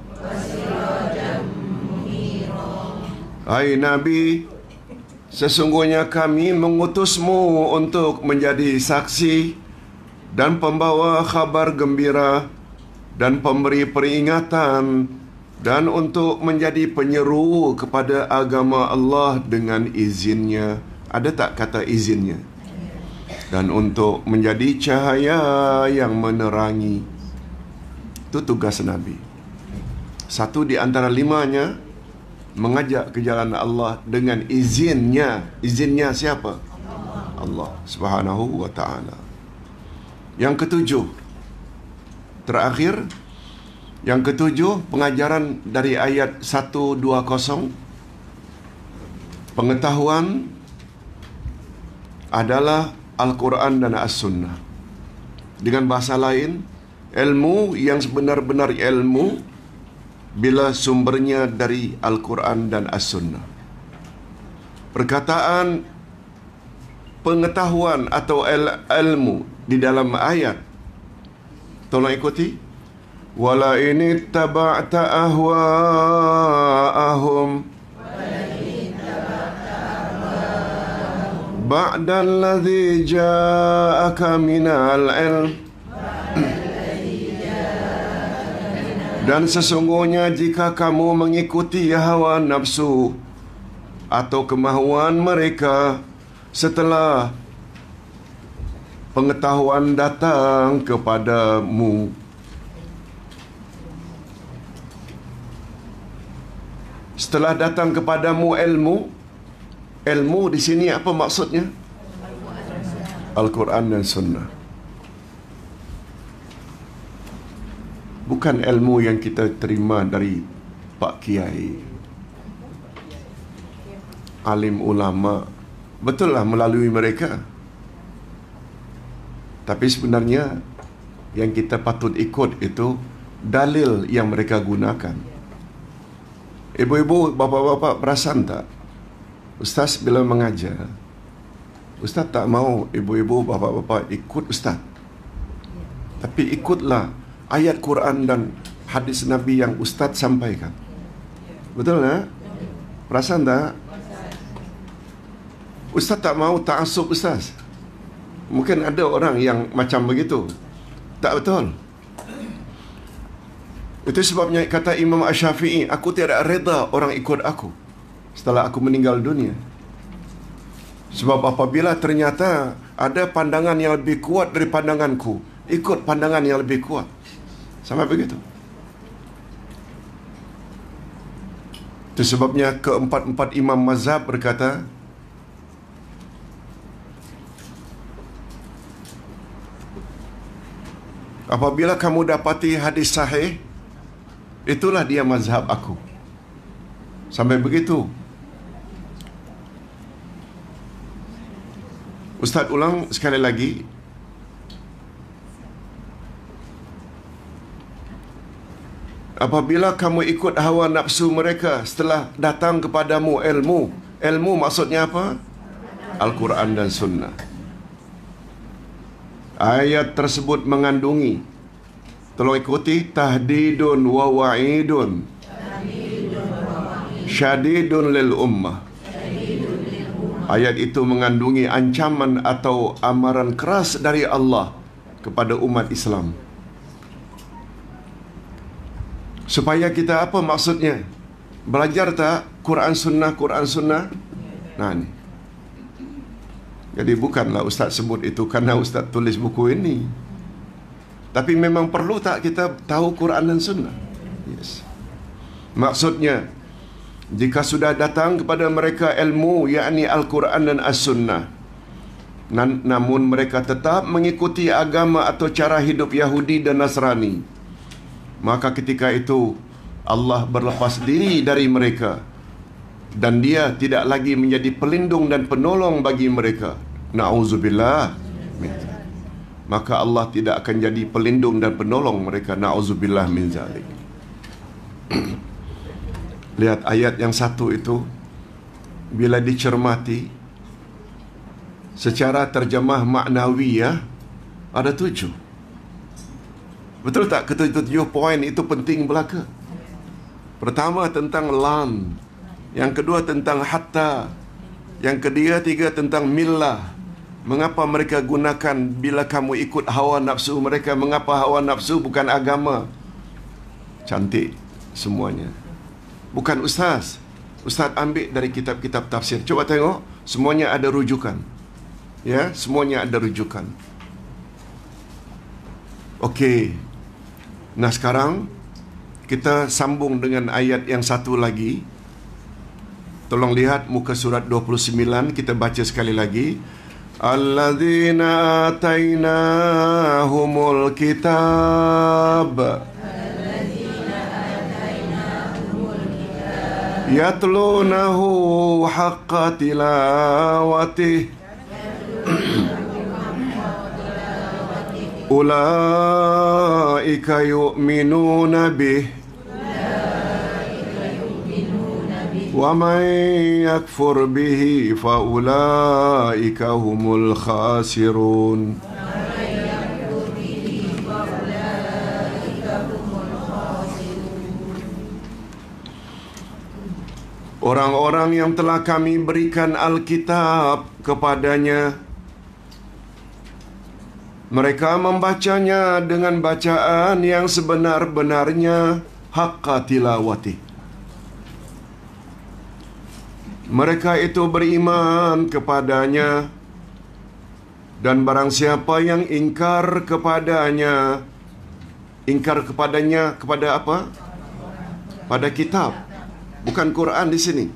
أي نبي Sesungguhnya kami mengutusmu untuk menjadi saksi dan pembawa khabar gembira dan pemberi peringatan dan untuk menjadi penyeru kepada agama Allah dengan izinnya. Ada tak kata izinnya? Dan untuk menjadi cahaya yang menerangi. Itu tugas Nabi. Satu di antara limanya, mengajak ke jalan Allah dengan izinnya. Izinnya siapa? Allah Subhanahu wa taala. Yang ketujuh. Terakhir yang ketujuh pengajaran dari ayat 120 pengetahuan adalah Al-Quran dan As-Sunnah. Dengan bahasa lain, ilmu yang sebenar-benar ilmu bila sumbernya dari Al-Quran dan As-Sunnah. Perkataan pengetahuan atau il- ilmu di dalam ayat. Tolong ikuti. Wala ini taba'ta ahwa'ahum. Ba'da alladhi ja'aka minal ilm. Dan sesungguhnya jika kamu mengikuti hawa nafsu atau kemahuan mereka setelah pengetahuan datang kepadamu. Setelah datang kepadamu ilmu, ilmu di sini apa maksudnya? Al-Quran dan Sunnah. bukan ilmu yang kita terima dari Pak Kiai. Alim ulama. Betul lah melalui mereka. Tapi sebenarnya yang kita patut ikut itu dalil yang mereka gunakan. Ibu-ibu bapa-bapa perasan tak ustaz bila mengajar ustaz tak mau ibu-ibu bapa-bapa ikut ustaz tapi ikutlah ayat Quran dan hadis Nabi yang Ustaz sampaikan. Betul tak? Perasan tak? Ustaz tak mau ta'asub Ustaz. Mungkin ada orang yang macam begitu. Tak betul. Itu sebabnya kata Imam Ash-Syafi'i, aku tidak reda orang ikut aku setelah aku meninggal dunia. Sebab apabila ternyata ada pandangan yang lebih kuat dari pandanganku, ikut pandangan yang lebih kuat. Sampai begitu. Itu sebabnya keempat-empat imam mazhab berkata, Apabila kamu dapati hadis sahih, itulah dia mazhab aku. Sampai begitu. Ustaz ulang sekali lagi. Apabila kamu ikut hawa nafsu mereka setelah datang kepadamu ilmu, ilmu maksudnya apa? Al-Quran dan Sunnah. Ayat tersebut mengandungi Tolong ikuti tahdidun wa wa'idun syadidun lil ummah Ayat itu mengandungi ancaman atau amaran keras dari Allah kepada umat Islam. Supaya kita apa maksudnya? Belajar tak Quran Sunnah, Quran Sunnah? Nah ni. Jadi bukanlah Ustaz sebut itu kerana Ustaz tulis buku ini. Tapi memang perlu tak kita tahu Quran dan Sunnah? Yes. Maksudnya, jika sudah datang kepada mereka ilmu, yakni Al-Quran dan As-Sunnah, namun mereka tetap mengikuti agama atau cara hidup Yahudi dan Nasrani, maka ketika itu Allah berlepas diri dari mereka dan dia tidak lagi menjadi pelindung dan penolong bagi mereka. Nauzubillah. Maka Allah tidak akan jadi pelindung dan penolong mereka. Nauzubillah min zalik. *clears throat* Lihat ayat yang satu itu bila dicermati secara terjemah maknawi ya ada tujuh. Betul tak ketujuh poin itu penting belaka? Pertama tentang lan, yang kedua tentang hatta, yang ketiga tiga tentang millah. Mengapa mereka gunakan bila kamu ikut hawa nafsu mereka? Mengapa hawa nafsu bukan agama? Cantik semuanya. Bukan ustaz. Ustaz ambil dari kitab-kitab tafsir. Coba tengok, semuanya ada rujukan. Ya, semuanya ada rujukan. Okey. Nah, sekarang kita sambung dengan ayat yang satu lagi. Tolong lihat muka surat 29 kita baca sekali lagi. Alladzina atainahumul kitab. يتلونه حق تلاوته. أولئك يؤمنون به. ومن يكفر به فأولئك هم الخاسرون. Orang-orang yang telah kami berikan Alkitab kepadanya Mereka membacanya dengan bacaan yang sebenar-benarnya Haqqa tilawatih mereka itu beriman kepadanya dan barang siapa yang ingkar kepadanya ingkar kepadanya kepada apa? Pada kitab bukan Quran di sini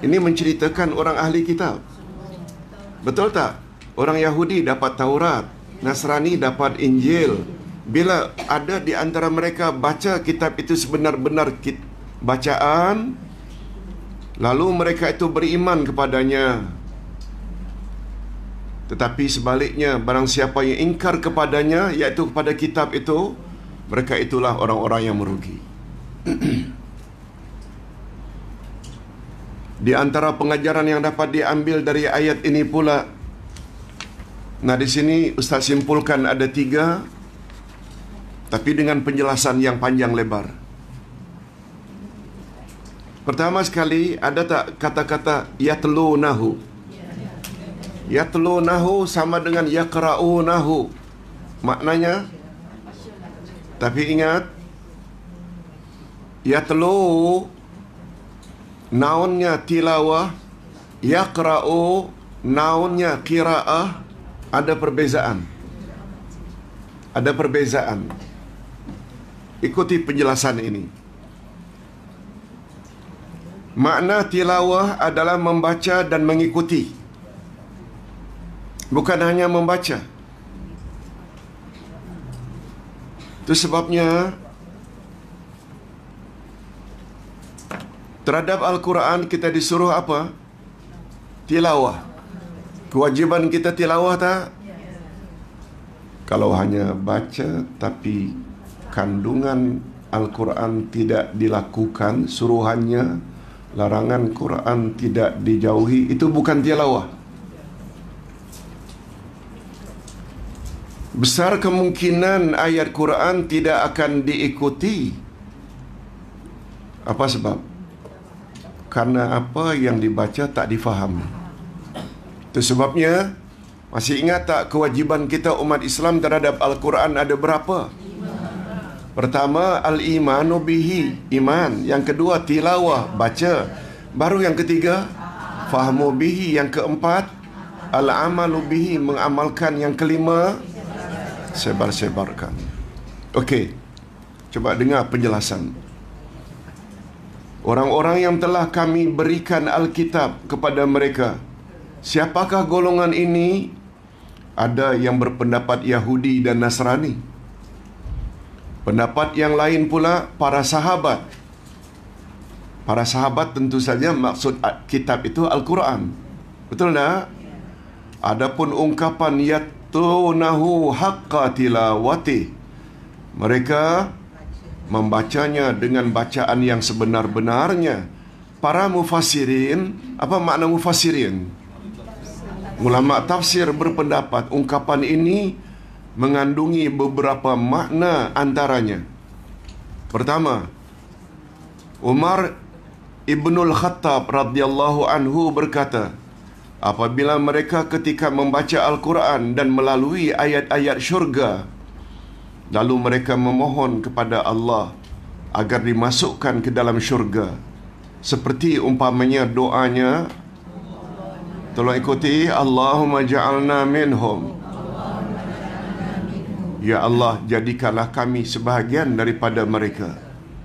ini menceritakan orang ahli kitab betul tak orang Yahudi dapat Taurat Nasrani dapat Injil bila ada di antara mereka baca kitab itu sebenar-benar bacaan Lalu mereka itu beriman kepadanya. Tetapi sebaliknya, barang siapa yang ingkar kepadanya, iaitu kepada kitab itu, mereka itulah orang-orang yang merugi. *clears throat* di antara pengajaran yang dapat diambil dari ayat ini pula, nah di sini Ustaz simpulkan ada tiga, tapi dengan penjelasan yang panjang lebar. Pertama sekali ada tak kata-kata yatlunahu? Yatlunahu sama dengan yaqra'unahu. Maknanya tapi ingat yatlu naunnya tilawah yaqra'u naunnya qiraah ada perbezaan. Ada perbezaan. Ikuti penjelasan ini. Makna tilawah adalah membaca dan mengikuti. Bukan hanya membaca. Itu sebabnya terhadap Al-Quran kita disuruh apa? Tilawah. Kewajiban kita tilawah tak? Kalau hanya baca tapi kandungan Al-Quran tidak dilakukan, suruhannya, larangan Quran tidak dijauhi, itu bukan tilawah. Besar kemungkinan ayat Quran tidak akan diikuti. Apa sebab? Karena apa yang dibaca tak difahami. Itu sebabnya masih ingat tak kewajiban kita umat Islam terhadap Al-Quran ada berapa? Pertama, al-imanu bihi, iman. Yang kedua, tilawah, baca. Baru yang ketiga, fahmu bihi. Yang keempat, al-amalu bihi, mengamalkan. Yang kelima, sebar-sebarkan. Okey, coba dengar penjelasan. Orang-orang yang telah kami berikan Alkitab kepada mereka, siapakah golongan ini? Ada yang berpendapat Yahudi dan Nasrani. Pendapat yang lain pula para sahabat. Para sahabat tentu saja maksud kitab itu Al-Quran. Betul tak? Adapun ungkapan yatunahu haqqa tilawati. Mereka membacanya dengan bacaan yang sebenar-benarnya. Para mufassirin, apa makna mufassirin? Ulama tafsir berpendapat ungkapan ini mengandungi beberapa makna antaranya. Pertama, Umar Ibnul Khattab radhiyallahu anhu berkata, apabila mereka ketika membaca Al-Quran dan melalui ayat-ayat syurga, lalu mereka memohon kepada Allah agar dimasukkan ke dalam syurga. Seperti umpamanya doanya, tolong ikuti, Allahumma ja'alna minhum. Ya Allah, jadikanlah kami sebahagian daripada mereka.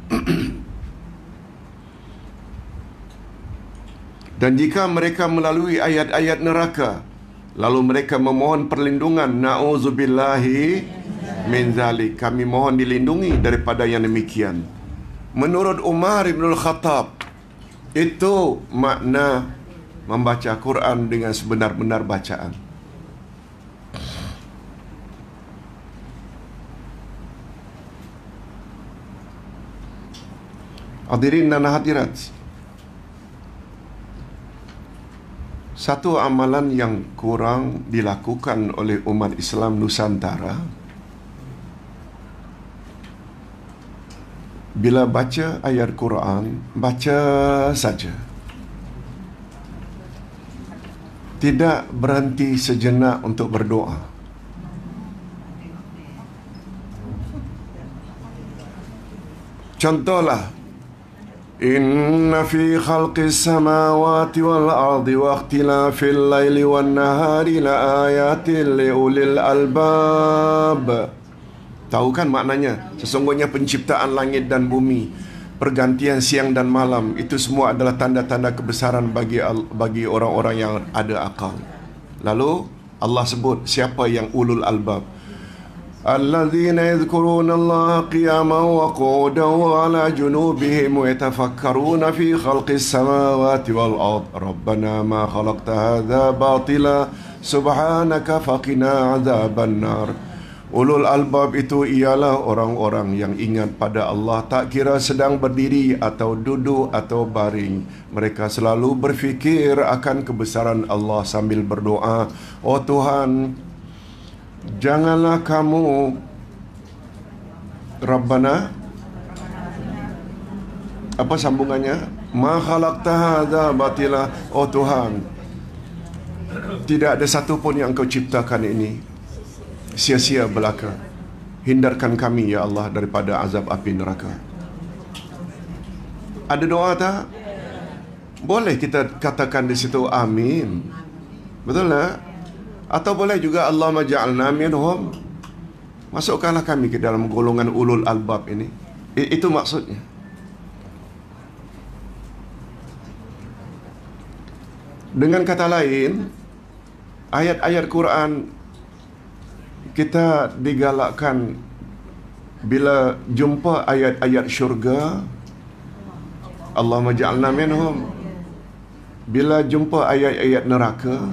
*clears throat* Dan jika mereka melalui ayat-ayat neraka, lalu mereka memohon perlindungan, na'udzubillahi min zalik. Kami mohon dilindungi daripada yang demikian. Menurut Umar Ibn Khattab, itu makna membaca Quran dengan sebenar-benar bacaan. Hadirin dan hadirat Satu amalan yang kurang dilakukan oleh umat Islam Nusantara bila baca ayat Quran, baca saja. Tidak berhenti sejenak untuk berdoa. Contohlah Inna fi khalqis samawati wal ardi wa ikhtilafil laili wan nahari la ayatin li ulil albab. Tahu kan maknanya? Sesungguhnya penciptaan langit dan bumi, pergantian siang dan malam, itu semua adalah tanda-tanda kebesaran bagi bagi orang-orang yang ada akal. Lalu Allah sebut siapa yang ulul albab? الذين يذكرون الله قياما وقعودا وعلى جنوبهم ويتفكرون في خلق السماوات والأرض ربنا ما خلقت هذا باطلا سبحانك فقنا عذاب النار Ulul albab itu ialah orang-orang yang ingat pada Allah tak kira sedang berdiri atau duduk atau baring. Mereka selalu berfikir akan kebesaran Allah sambil berdoa, Oh Tuhan, Janganlah kamu Rabbana Apa sambungannya? Ma khalaqta hadza batila Oh Tuhan Tidak ada satu pun yang kau ciptakan ini Sia-sia belaka. Hindarkan kami ya Allah daripada azab api neraka. Ada doa tak? Boleh kita katakan di situ amin. Betul tak? Atau boleh juga Allah maja'alna minhum. Masukkanlah kami ke dalam golongan ulul albab ini. I- Itu maksudnya. Dengan kata lain Ayat-ayat Quran Kita digalakkan Bila jumpa ayat-ayat syurga Allah maja'alna minhum. Bila jumpa ayat-ayat neraka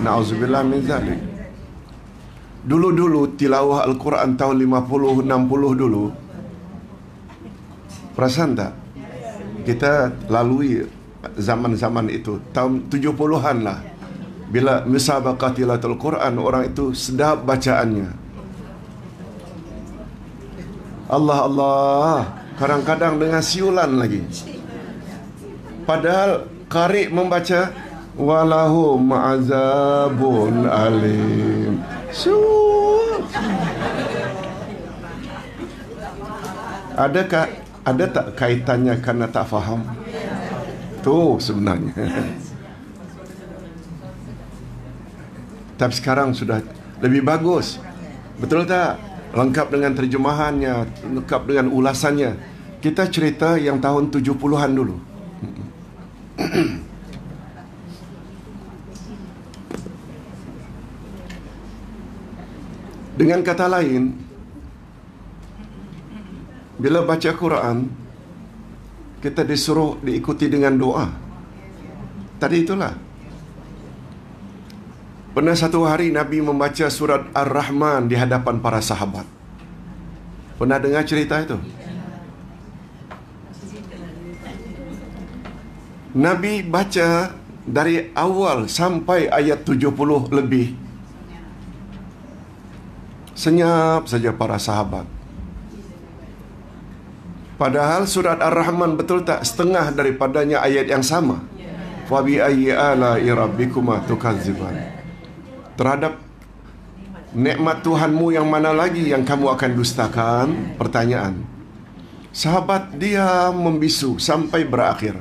Na'udzubillah min zalik. Dulu-dulu tilawah Al-Quran tahun 50-60 dulu Perasan tak? Kita lalui zaman-zaman itu Tahun 70-an lah Bila misabaqah tilatul Quran Orang itu sedap bacaannya. Allah Allah. Kadang-kadang dengan siulan lagi. Padahal Karik membaca Walahu ma'azabun alim. Su Adakah ada tak kaitannya karena tak faham? Tu sebenarnya. *laughs* Tapi sekarang sudah lebih bagus. Betul tak? Lengkap dengan terjemahannya, lengkap dengan ulasannya. Kita cerita yang tahun 70-an dulu. *clears throat* Dengan kata lain, bila baca Quran, kita disuruh diikuti dengan doa. Tadi itulah. Pernah satu hari Nabi membaca surat Ar-Rahman di hadapan para sahabat. Pernah dengar cerita itu? Nabi baca dari awal sampai ayat 70 lebih. Senyap saja para sahabat. Padahal surat Ar-Rahman betul tak setengah daripadanya ayat yang sama. Fa bi ayyi ala'i rabbikuma tukadziban. Terhadap nikmat Tuhanmu yang mana lagi yang kamu akan dustakan? Pertanyaan. Sahabat dia membisu sampai berakhir.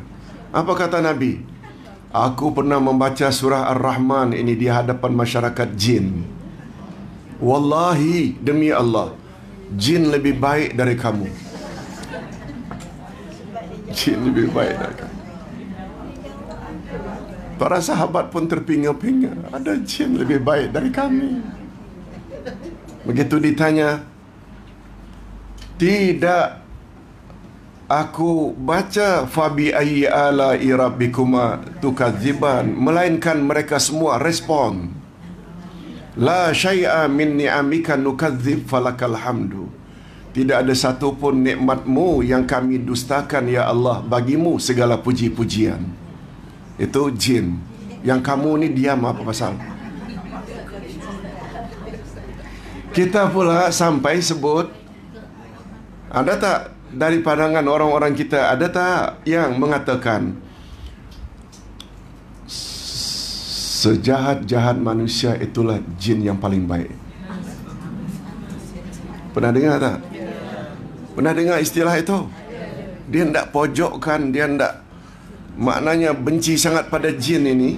Apa kata Nabi? Aku pernah membaca surah Ar-Rahman ini di hadapan masyarakat jin. Wallahi demi Allah, jin lebih baik dari kamu. Jin lebih baik dari kamu. Para sahabat pun terpinga-pinga. Ada jin lebih baik dari kami. Begitu ditanya, tidak aku baca fabi ayyi ala rabbikuma tukadziban melainkan mereka semua respon la syai'a min ni'amika nukadzib falakal hamdu tidak ada satu pun nikmatmu yang kami dustakan ya Allah bagimu segala puji-pujian itu jin. Yang kamu ni diam apa pasal? Kita pula sampai sebut ada tak dari pandangan orang-orang kita ada tak yang mengatakan sejahat-jahat manusia itulah jin yang paling baik. Pernah dengar tak? Pernah dengar istilah itu? Dia tidak pojokkan dia tidak maknanya benci sangat pada jin ini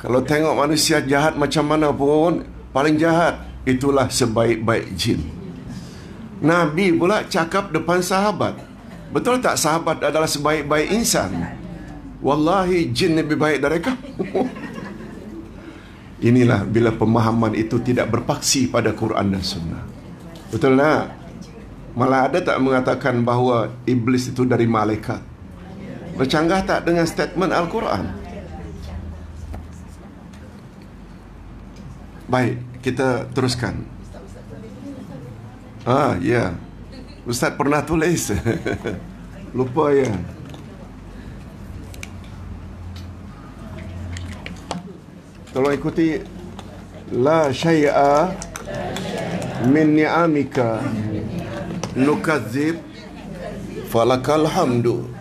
kalau tengok manusia jahat macam mana pun paling jahat itulah sebaik-baik jin Nabi pula cakap depan sahabat. Betul tak sahabat adalah sebaik-baik insan? Wallahi jin lebih baik dari kamu. *laughs* Inilah bila pemahaman itu tidak berpaksi pada Quran dan Sunnah. Betul tak? Malah ada tak mengatakan bahawa iblis itu dari malaikat? Bercanggah tak dengan statement Al-Quran? Baik, kita teruskan. Ah, ya. Ustaz pernah tulis. *laughs* Lupa ya. Tolong ikuti la syai'a min ni'amika nukadzib falakal hamdu.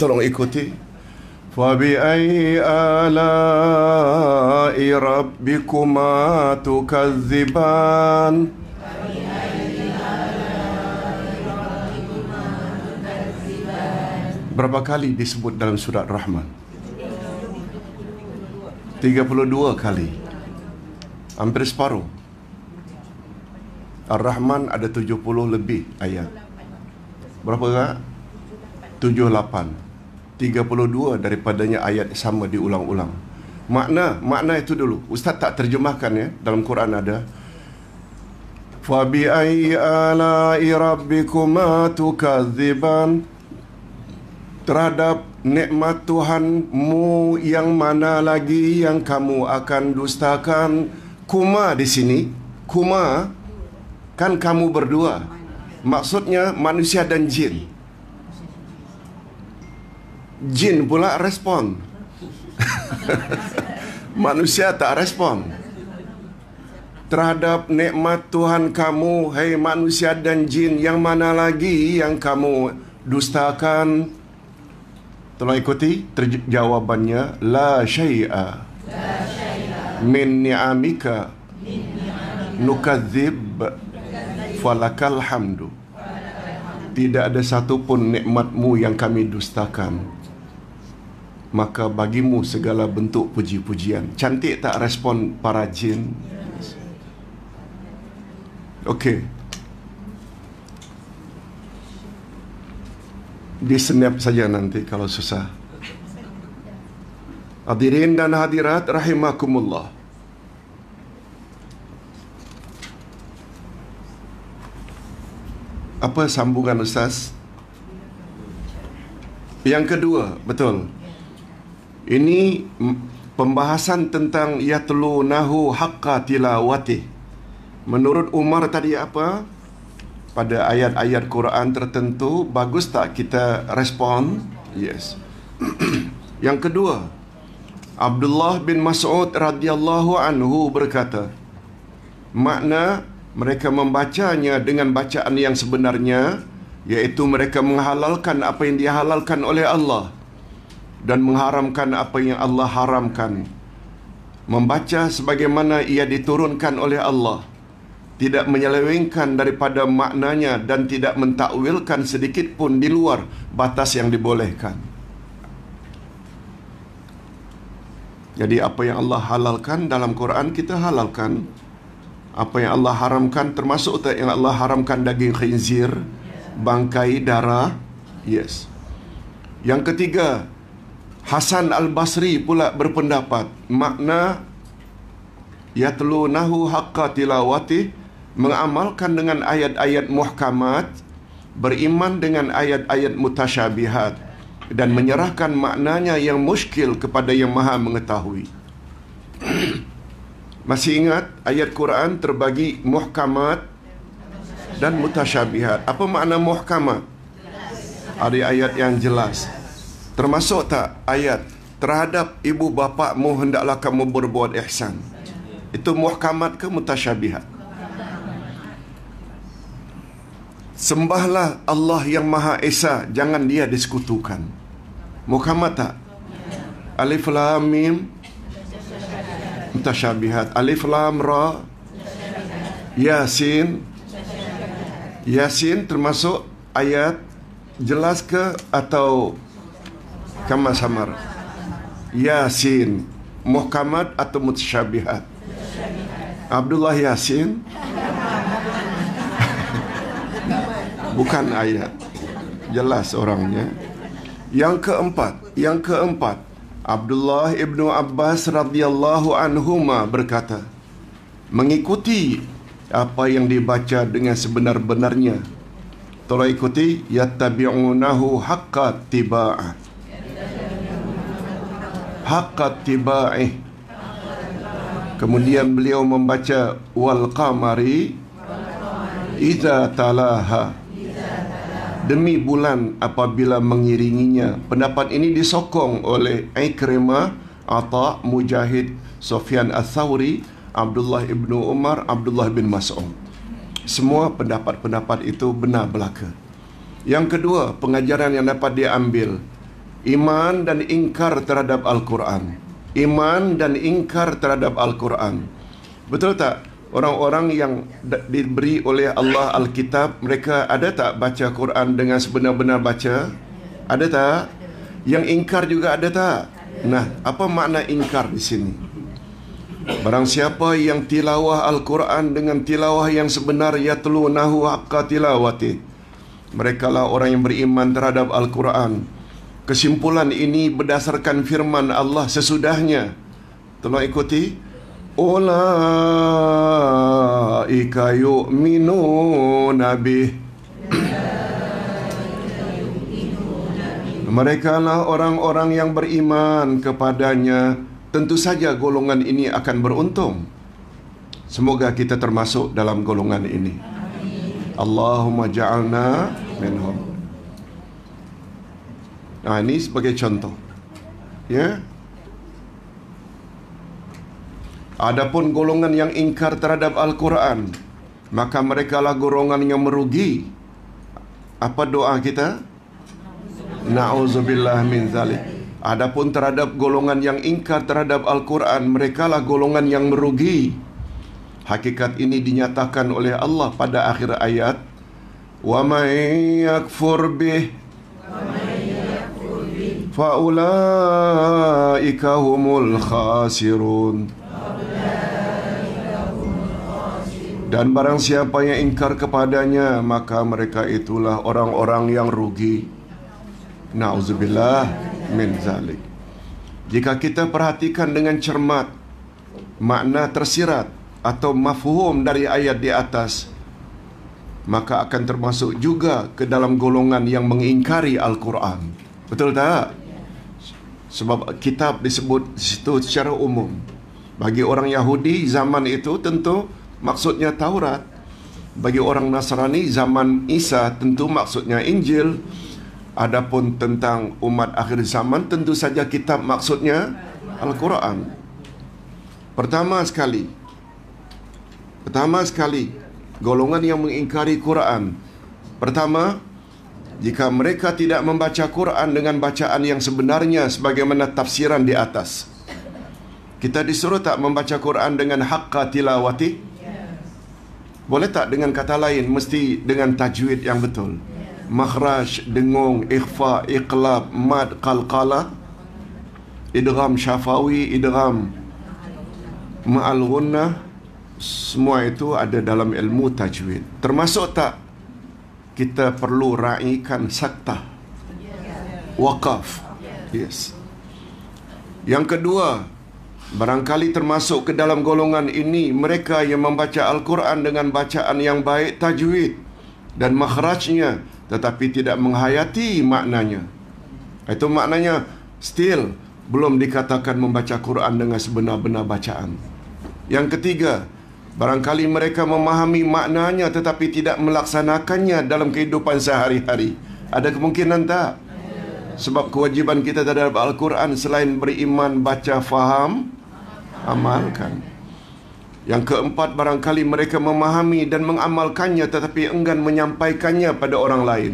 Tolong ikuti. فبأي آلاء ربكما تكذبان Berapa kali disebut dalam surat Rahman? 32 kali. Hampir separuh. Ar-Rahman ada 70 lebih ayat. Berapa kak? 78. 32 daripadanya ayat sama diulang-ulang. Makna, makna itu dulu. Ustaz tak terjemahkan ya. Dalam Quran ada. فَبِأَيِّ آلَاءِ رَبِّكُمَا تُكَذِّبَانِ terhadap nikmat Tuhanmu yang mana lagi yang kamu akan dustakan kuma di sini kuma kan kamu berdua maksudnya manusia dan jin jin pula respon. *laughs* Manusia tak respon. Terhadap nikmat Tuhan kamu hai manusia dan jin yang mana lagi yang kamu dustakan? Tolong ikuti terj- jawabannya. La syai'a. Min ni'amika. Nukadzib. falakal hamdu. Tidak ada satu pun nikmatmu yang kami dustakan maka bagimu segala bentuk puji-pujian cantik tak respon para jin okey disenap saja nanti kalau susah. Hadirin dan hadirat rahimakumullah. Apa sambungan Ustaz? Yang kedua, betul. Ini pembahasan tentang yatlu nahu haqqa tilawati. Menurut Umar tadi apa? pada ayat-ayat Quran tertentu bagus tak kita respon yes *clears throat* yang kedua Abdullah bin Mas'ud radhiyallahu anhu berkata makna mereka membacanya dengan bacaan yang sebenarnya iaitu mereka menghalalkan apa yang dihalalkan oleh Allah dan mengharamkan apa yang Allah haramkan membaca sebagaimana ia diturunkan oleh Allah tidak menyelewengkan daripada maknanya dan tidak mentakwilkan sedikit pun di luar batas yang dibolehkan. Jadi apa yang Allah halalkan dalam Quran kita halalkan. Apa yang Allah haramkan termasuk tak yang Allah haramkan daging khinzir, bangkai darah. Yes. Yang ketiga, Hasan Al-Basri pula berpendapat makna yatlunahu haqqa tilawati mengamalkan dengan ayat-ayat muhkamat beriman dengan ayat-ayat mutasyabihat dan menyerahkan maknanya yang muskil kepada yang maha mengetahui. *clears throat* Masih ingat ayat Quran terbagi muhkamat dan mutasyabihat. Apa makna muhkamat? Ada ayat yang jelas termasuk tak ayat terhadap ibu bapakmu hendaklah kamu berbuat ihsan itu muhkamat ke mutasyabihat Sembahlah Allah yang Maha Esa, jangan dia disekutukan. Muhammad tak? Alif Lam Mim Mutasyabihat. Alif Lam Ra Yasin Yasin termasuk ayat jelas ke atau kama samar? Yasin. Muhammad atau mutasyabihat? Abdullah Yasin. *laughs* Bukan ayat. Jelas orangnya. Yang keempat yang keempat. Abdullah ibnu Abbas radhiyallahu anhuma berkata mengikuti apa yang dibaca dengan sebenar-benarnya. Tolong ikuti yattabi'unahu haqqa tiba'ah haqqa tiba'ih kemudian beliau membaca wal qamari iza talaha demi bulan apabila mengiringinya. Pendapat ini disokong oleh Ikrimah, Atta, Mujahid, Sofyan Al-Thawri, Abdullah ibnu Umar, Abdullah bin Mas'ud. Semua pendapat-pendapat itu benar belaka. Yang kedua, pengajaran yang dapat diambil Iman dan ingkar terhadap Al-Quran. Iman dan ingkar terhadap Al-Quran. Betul tak? Orang-orang yang diberi oleh Allah Alkitab, mereka ada tak baca Quran dengan sebenar-benar baca? Ada tak? Yang ingkar juga ada tak? Nah, apa makna ingkar di sini? Barang siapa yang tilawah Al-Quran dengan tilawah yang sebenar yatlunahu haqqa tilawati. Mereka lah orang yang beriman terhadap Al-Quran. Kesimpulan ini berdasarkan firman Allah sesudahnya. Tolong ikuti. Ulaika yu'minuna bih. Mereka lah orang-orang yang beriman kepadanya. Tentu saja golongan ini akan beruntung. Semoga kita termasuk dalam golongan ini. Allahumma ja'alna minhum. Nah, ini sebagai contoh. Ya. Adapun golongan yang ingkar terhadap Al-Quran, maka mereka lah golongan yang merugi. Apa doa kita? Na'udzubillah min zalik. Adapun terhadap golongan yang ingkar terhadap Al-Quran, mereka lah golongan yang merugi. Hakikat ini dinyatakan oleh Allah pada akhir ayat. Wa may yakfur bih faulaika humul khasirun. Dan barang siapa yang ingkar kepadanya, maka mereka itulah orang-orang yang rugi. Na'udzubillah min zalik. Jika kita perhatikan dengan cermat makna tersirat atau mafhum dari ayat di atas, maka akan termasuk juga ke dalam golongan yang mengingkari Al-Quran. Betul tak? Sebab kitab disebut situ secara umum. Bagi orang Yahudi zaman itu tentu maksudnya Taurat. Bagi orang Nasrani zaman Isa tentu maksudnya Injil. Adapun tentang umat akhir zaman tentu saja kitab maksudnya Al-Quran. Pertama sekali, pertama sekali golongan yang mengingkari Quran. Pertama, jika mereka tidak membaca Quran dengan bacaan yang sebenarnya sebagaimana tafsiran di atas. Kita disuruh tak membaca Quran dengan haqqa tilawati? Boleh tak dengan kata lain mesti dengan tajwid yang betul? Makhraj, dengung, ikhfa, iqlab, mad, qalqala, idgham syafawi, idgham ma'al gunnah, semua itu ada dalam ilmu tajwid. Termasuk tak kita perlu raikan sakta. Waqaf. Yes. Yang kedua, barangkali termasuk ke dalam golongan ini mereka yang membaca Al-Quran dengan bacaan yang baik tajwid dan makhrajnya tetapi tidak menghayati maknanya. Itu maknanya still belum dikatakan membaca Quran dengan sebenar-benar bacaan. Yang ketiga, barangkali mereka memahami maknanya tetapi tidak melaksanakannya dalam kehidupan sehari-hari. Ada kemungkinan tak? Sebab kewajiban kita terhadap Al-Quran selain beriman, baca, faham, amalkan. Yang keempat, barangkali mereka memahami dan mengamalkannya tetapi enggan menyampaikannya pada orang lain.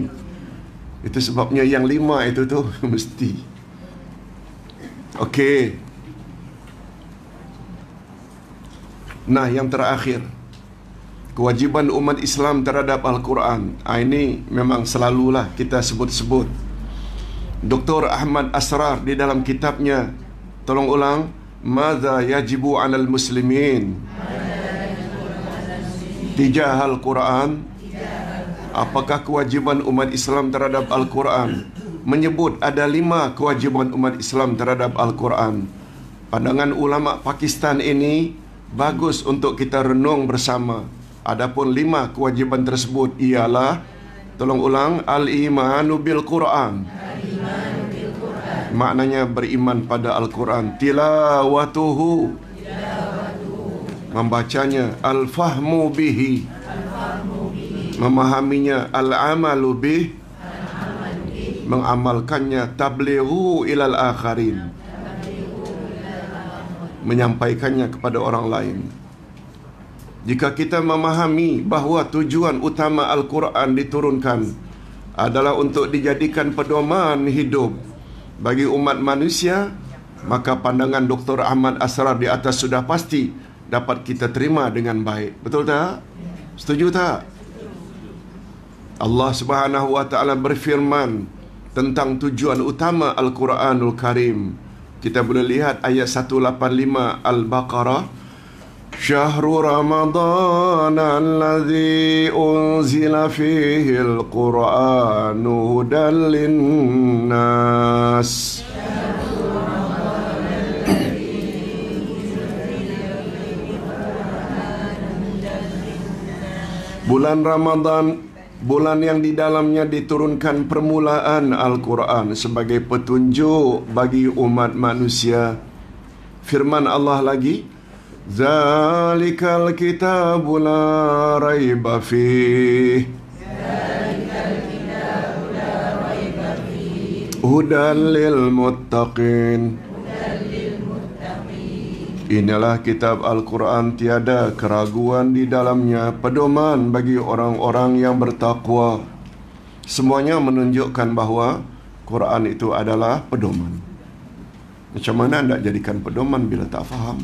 Itu sebabnya yang lima itu tu *laughs* mesti. Okey. Nah, yang terakhir. Kewajiban umat Islam terhadap Al-Quran. Ah, ini memang selalulah kita sebut-sebut. Dr. Ahmad Asrar di dalam kitabnya, tolong ulang, Mada yajibu alal muslimin Tijah Al-Quran Apakah kewajiban umat Islam terhadap Al-Quran Menyebut ada lima kewajiban umat Islam terhadap Al-Quran Pandangan ulama Pakistan ini Bagus untuk kita renung bersama. Adapun lima kewajiban tersebut ialah Tolong ulang Al-imanu bil-Quran Maknanya beriman pada Al-Quran. Tilawatuhu. Membacanya. Al-fahmu bihi. Memahaminya. Al-amalu bih. Mengamalkannya. Tablighu ilal akharin Menyampaikannya kepada orang lain Jika kita memahami bahawa tujuan utama Al-Quran diturunkan Adalah untuk dijadikan pedoman hidup bagi umat manusia, maka pandangan Dr. Ahmad Asrar di atas sudah pasti dapat kita terima dengan baik. Betul tak? Setuju tak? Allah Subhanahu wa taala berfirman tentang tujuan utama Al-Quranul Karim. Kita boleh lihat ayat 185 Al-Baqarah شهر رمضان الذي أنزل فيه القرآن هدى للناس Bulan Ramadan bulan yang di dalamnya diturunkan permulaan Al-Quran sebagai petunjuk bagi umat manusia. Firman Allah lagi, Zalikal kitabu la raiba fih. Hudan lil muttaqin. Inilah kitab Al-Quran tiada keraguan di dalamnya pedoman bagi orang-orang yang bertakwa. Semuanya menunjukkan bahawa Quran itu adalah pedoman. Macam mana anda jadikan pedoman bila tak faham?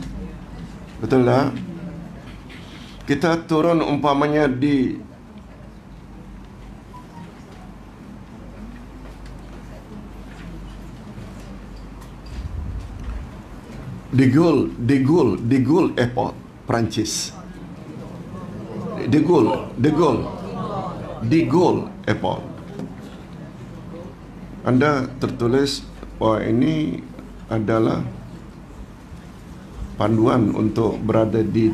Betul tak? Kita turun umpamanya di De Gaulle, De Gaulle, De Gaulle Airport, Perancis. De Gaulle, De Gaulle, De Gaulle Airport. Anda tertulis bahawa ini adalah panduan untuk berada di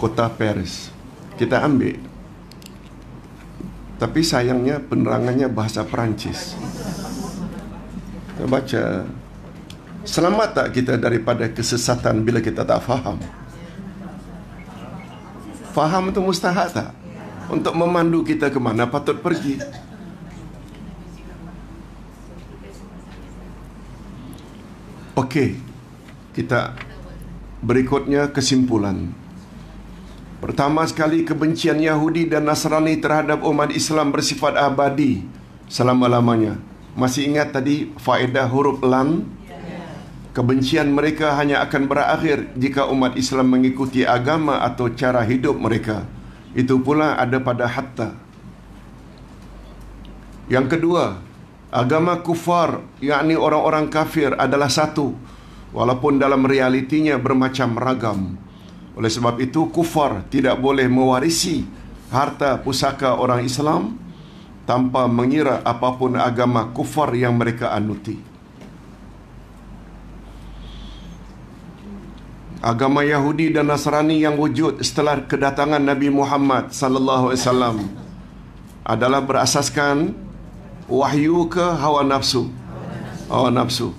kota Paris. Kita ambil. Tapi sayangnya penerangannya bahasa Perancis. Kita baca Selamat tak kita daripada kesesatan bila kita tak faham? Faham itu mustahak tak? Untuk memandu kita ke mana patut pergi. Okey, kita berikutnya kesimpulan. Pertama sekali kebencian Yahudi dan Nasrani terhadap umat Islam bersifat abadi selama-lamanya. Masih ingat tadi faedah huruf lam? Kebencian mereka hanya akan berakhir jika umat Islam mengikuti agama atau cara hidup mereka. Itu pula ada pada hatta. Yang kedua, agama kufar, yakni orang-orang kafir adalah satu. Walaupun dalam realitinya bermacam ragam. Oleh sebab itu, kufar tidak boleh mewarisi harta pusaka orang Islam tanpa mengira apapun agama kufar yang mereka anuti. Agama Yahudi dan Nasrani yang wujud setelah kedatangan Nabi Muhammad sallallahu alaihi wasallam adalah berasaskan wahyu ke hawa nafsu. Hawa nafsu.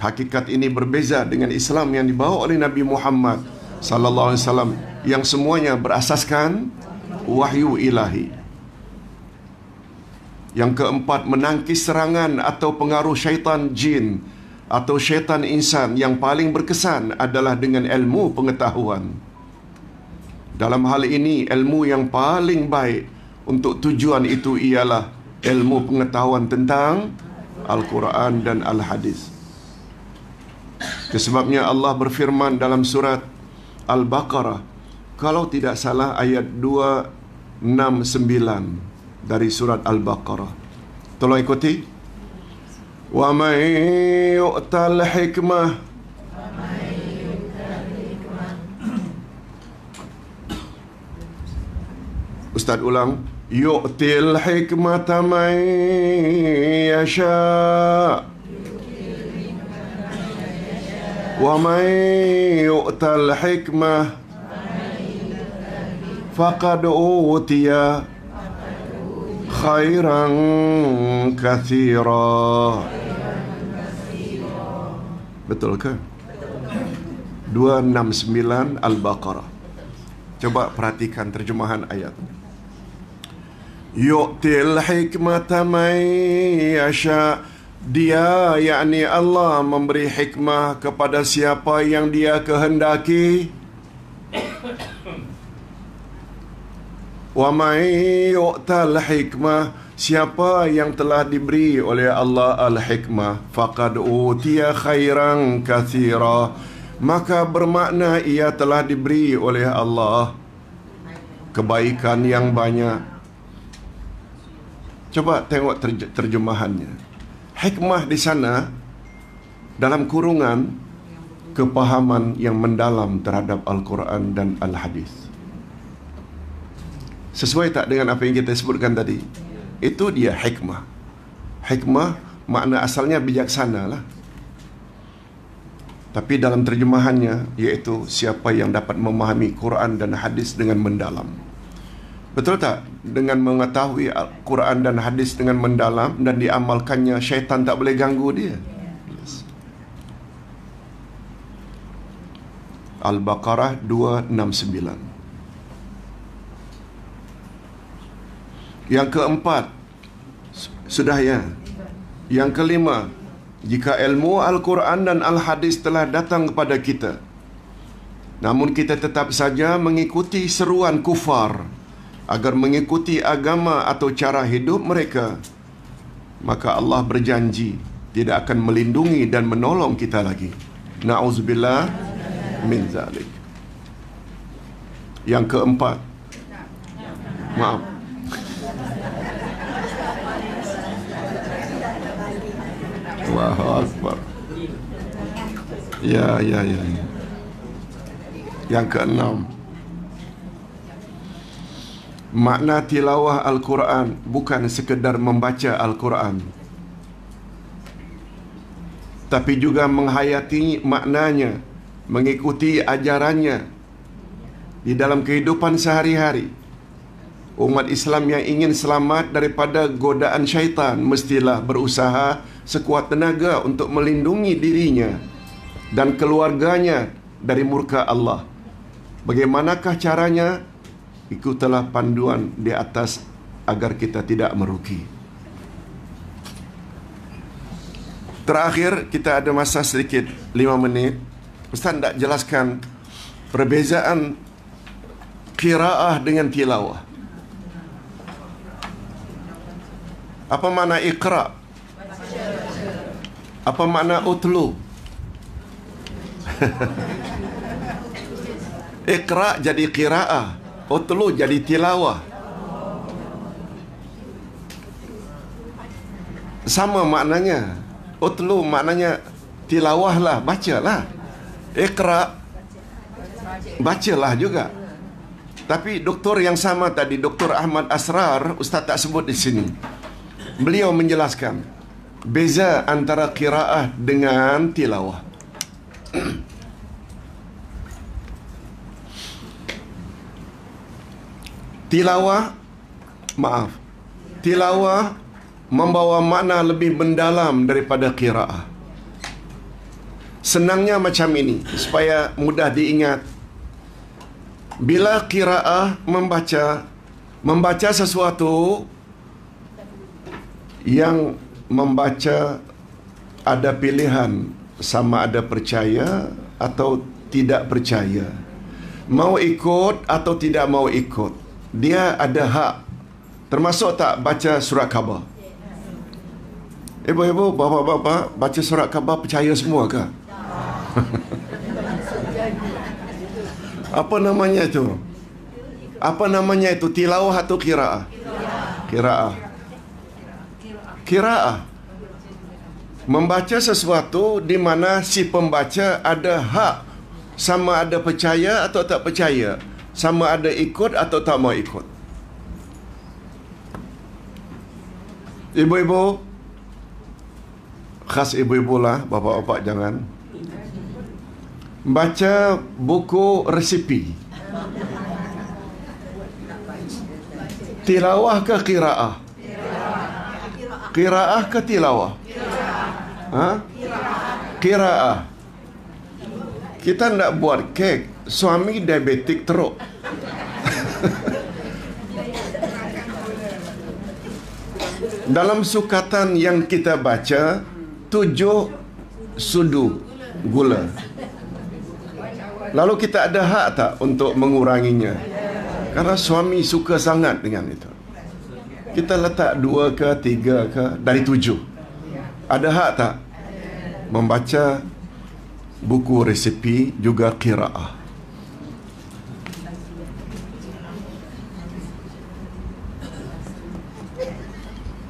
Hakikat ini berbeza dengan Islam yang dibawa oleh Nabi Muhammad sallallahu alaihi wasallam yang semuanya berasaskan wahyu ilahi. Yang keempat menangkis serangan atau pengaruh syaitan jin atau syaitan insan yang paling berkesan adalah dengan ilmu pengetahuan. Dalam hal ini, ilmu yang paling baik untuk tujuan itu ialah ilmu pengetahuan tentang Al-Quran dan Al-Hadis. Kesebabnya Allah berfirman dalam surat Al-Baqarah, kalau tidak salah ayat 269 dari surat Al-Baqarah. Tolong ikuti. ومن يؤتى الحكمة أستاذ أولام يؤتي الحكمة من يشاء. ومن يؤتى الحكمة فقد أوتي خيرا كثيرا. Betul ke? 269 Al-Baqarah. Coba perhatikan terjemahan ayat. Yu'til hikmata man yasha. Dia yakni Allah memberi hikmah kepada siapa yang dia kehendaki. Wa may yu'tal hikmah Siapa yang telah diberi oleh Allah al-hikmah faqad utiya khairan kathira maka bermakna ia telah diberi oleh Allah kebaikan yang banyak Coba tengok terj- terjemahannya. Hikmah di sana dalam kurungan kepahaman yang mendalam terhadap Al-Quran dan Al-Hadis. Sesuai tak dengan apa yang kita sebutkan tadi? Itu dia hikmah. Hikmah makna asalnya bijaksana lah. Tapi dalam terjemahannya iaitu siapa yang dapat memahami Quran dan hadis dengan mendalam. Betul tak? Dengan mengetahui Quran dan hadis dengan mendalam dan diamalkannya, syaitan tak boleh ganggu dia. Yes. Al-Baqarah 269. Yang keempat, sudah ya. Yang kelima, jika ilmu Al-Quran dan Al-Hadis telah datang kepada kita, namun kita tetap saja mengikuti seruan kufar agar mengikuti agama atau cara hidup mereka, maka Allah berjanji tidak akan melindungi dan menolong kita lagi. Nauzubillah min zalik. Yang keempat. Maaf. Allahu Akbar. Ya, ya, ya. ya. Yang keenam. Makna tilawah Al-Quran bukan sekedar membaca Al-Quran. Tapi juga menghayati maknanya, mengikuti ajarannya di dalam kehidupan sehari-hari. Umat Islam yang ingin selamat daripada godaan syaitan mestilah berusaha sekuat tenaga untuk melindungi dirinya dan keluarganya dari murka Allah. Bagaimanakah caranya? Ikutlah panduan di atas agar kita tidak merugi. Terakhir, kita ada masa sedikit, lima minit. Ustaz nak jelaskan perbezaan kiraah dengan tilawah. Apa makna iqra? Apa makna utlu? *laughs* iqra jadi qiraah, utlu jadi tilawah. Sama maknanya. Utlu maknanya tilawah lah, baca lah. Iqra bacalah juga. Tapi doktor yang sama tadi, Doktor Ahmad Asrar, Ustaz tak sebut di sini. Beliau menjelaskan beza antara qiraah dengan tilawah. tilawah maaf. Tilawah membawa makna lebih mendalam daripada qiraah. Senangnya macam ini supaya mudah diingat. Bila qiraah membaca membaca sesuatu yang membaca ada pilihan sama ada percaya atau tidak percaya. Mau ikut atau tidak mau ikut. Dia ada hak. Termasuk tak baca surat khabar? Ibu-ibu, bapa-bapa baca surat khabar percaya semua ke? *laughs* Apa namanya itu? Apa namanya itu? Tilawah atau kiraah? Kiraah. Kiraah. Membaca sesuatu di mana si pembaca ada hak sama ada percaya atau tak percaya, sama ada ikut atau tak mau ikut. Ibu-ibu, khas ibu-ibu lah, bapak-bapak jangan. Baca buku resipi. Tilawah ke kiraah? Kiraah ke tilawah? Ha? Kiraah. Kita nak buat kek, suami diabetik teruk. *laughs* Dalam sukatan yang kita baca, tujuh sudu gula. Lalu kita ada hak tak untuk menguranginya? Karena suami suka sangat dengan itu. Kita letak dua ke tiga ke dari tujuh. Ada hak tak? Membaca buku resepi juga kiraah.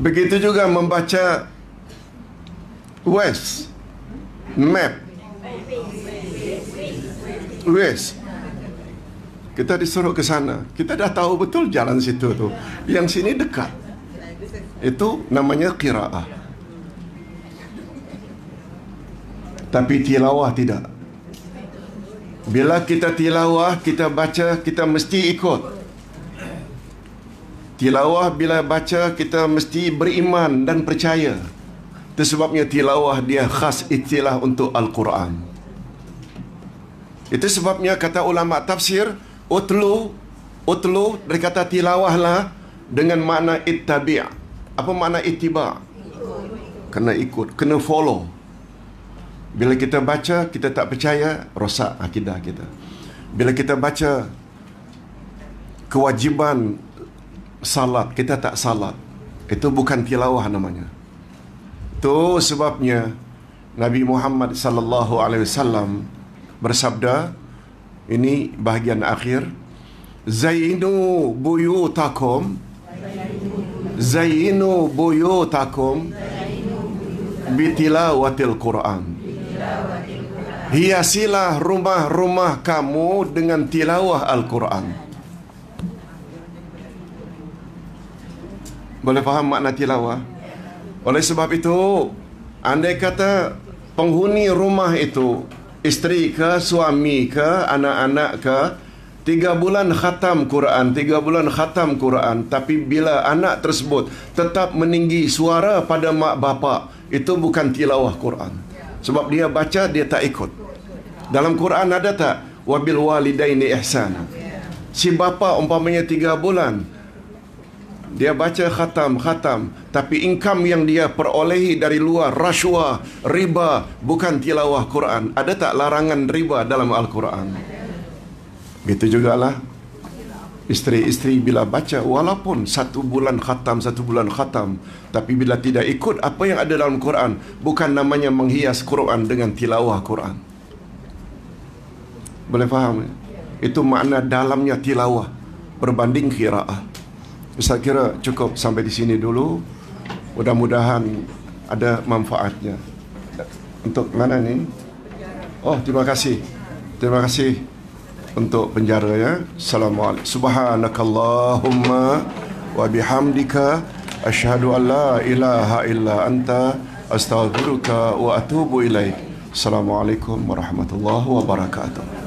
Begitu juga membaca West Map West Kita disuruh ke sana. Kita dah tahu betul jalan situ tu. Yang sini dekat. Itu namanya kiraah Tapi tilawah tidak. Bila kita tilawah Kita baca Kita mesti ikut. Tilawah bila baca kita mesti beriman dan percaya. Itu sebabnya tilawah dia khas istilah untuk Al-Quran. Itu sebabnya kata ulama tafsir, utlu, utlu dari kata tilawahlah dengan makna ittabi'. Apa makna ittiba'? Kena ikut, kena follow. Bila kita baca, kita tak percaya, rosak akidah kita. Bila kita baca kewajiban salat kita tak salat itu bukan tilawah namanya itu sebabnya Nabi Muhammad sallallahu alaihi wasallam bersabda ini bahagian akhir. Zainu buyutakum zainu buyutakum bitilawatil Quran. Hiasilah rumah-rumah kamu dengan tilawah Al-Quran. Boleh faham makna tilawah? Oleh sebab itu, andai kata penghuni rumah itu, isteri ke, suami ke, anak-anak ke, tiga bulan khatam Quran, tiga bulan khatam Quran, tapi bila anak tersebut tetap meninggi suara pada mak bapa, itu bukan tilawah Quran. Sebab dia baca, dia tak ikut. Dalam Quran ada tak? Wabil walidaini ihsan. Si bapa umpamanya tiga bulan, dia baca khatam, khatam. Tapi income yang dia perolehi dari luar, rasuah, riba, bukan tilawah Quran. Ada tak larangan riba dalam Al-Quran? Begitu jugalah. Isteri-isteri bila baca, walaupun satu bulan khatam, satu bulan khatam. Tapi bila tidak ikut apa yang ada dalam Quran, bukan namanya menghias Quran dengan tilawah Quran. Boleh faham? Itu makna dalamnya tilawah berbanding kiraah. Saya kira cukup sampai di sini dulu. Mudah-mudahan ada manfaatnya. Untuk mana ni? Oh, terima kasih. Terima kasih untuk penjara ya. Assalamualaikum. Subhanakallahumma wa bihamdika asyhadu an la ilaha illa anta astaghfiruka wa atubu ilaik. Assalamualaikum warahmatullahi wabarakatuh.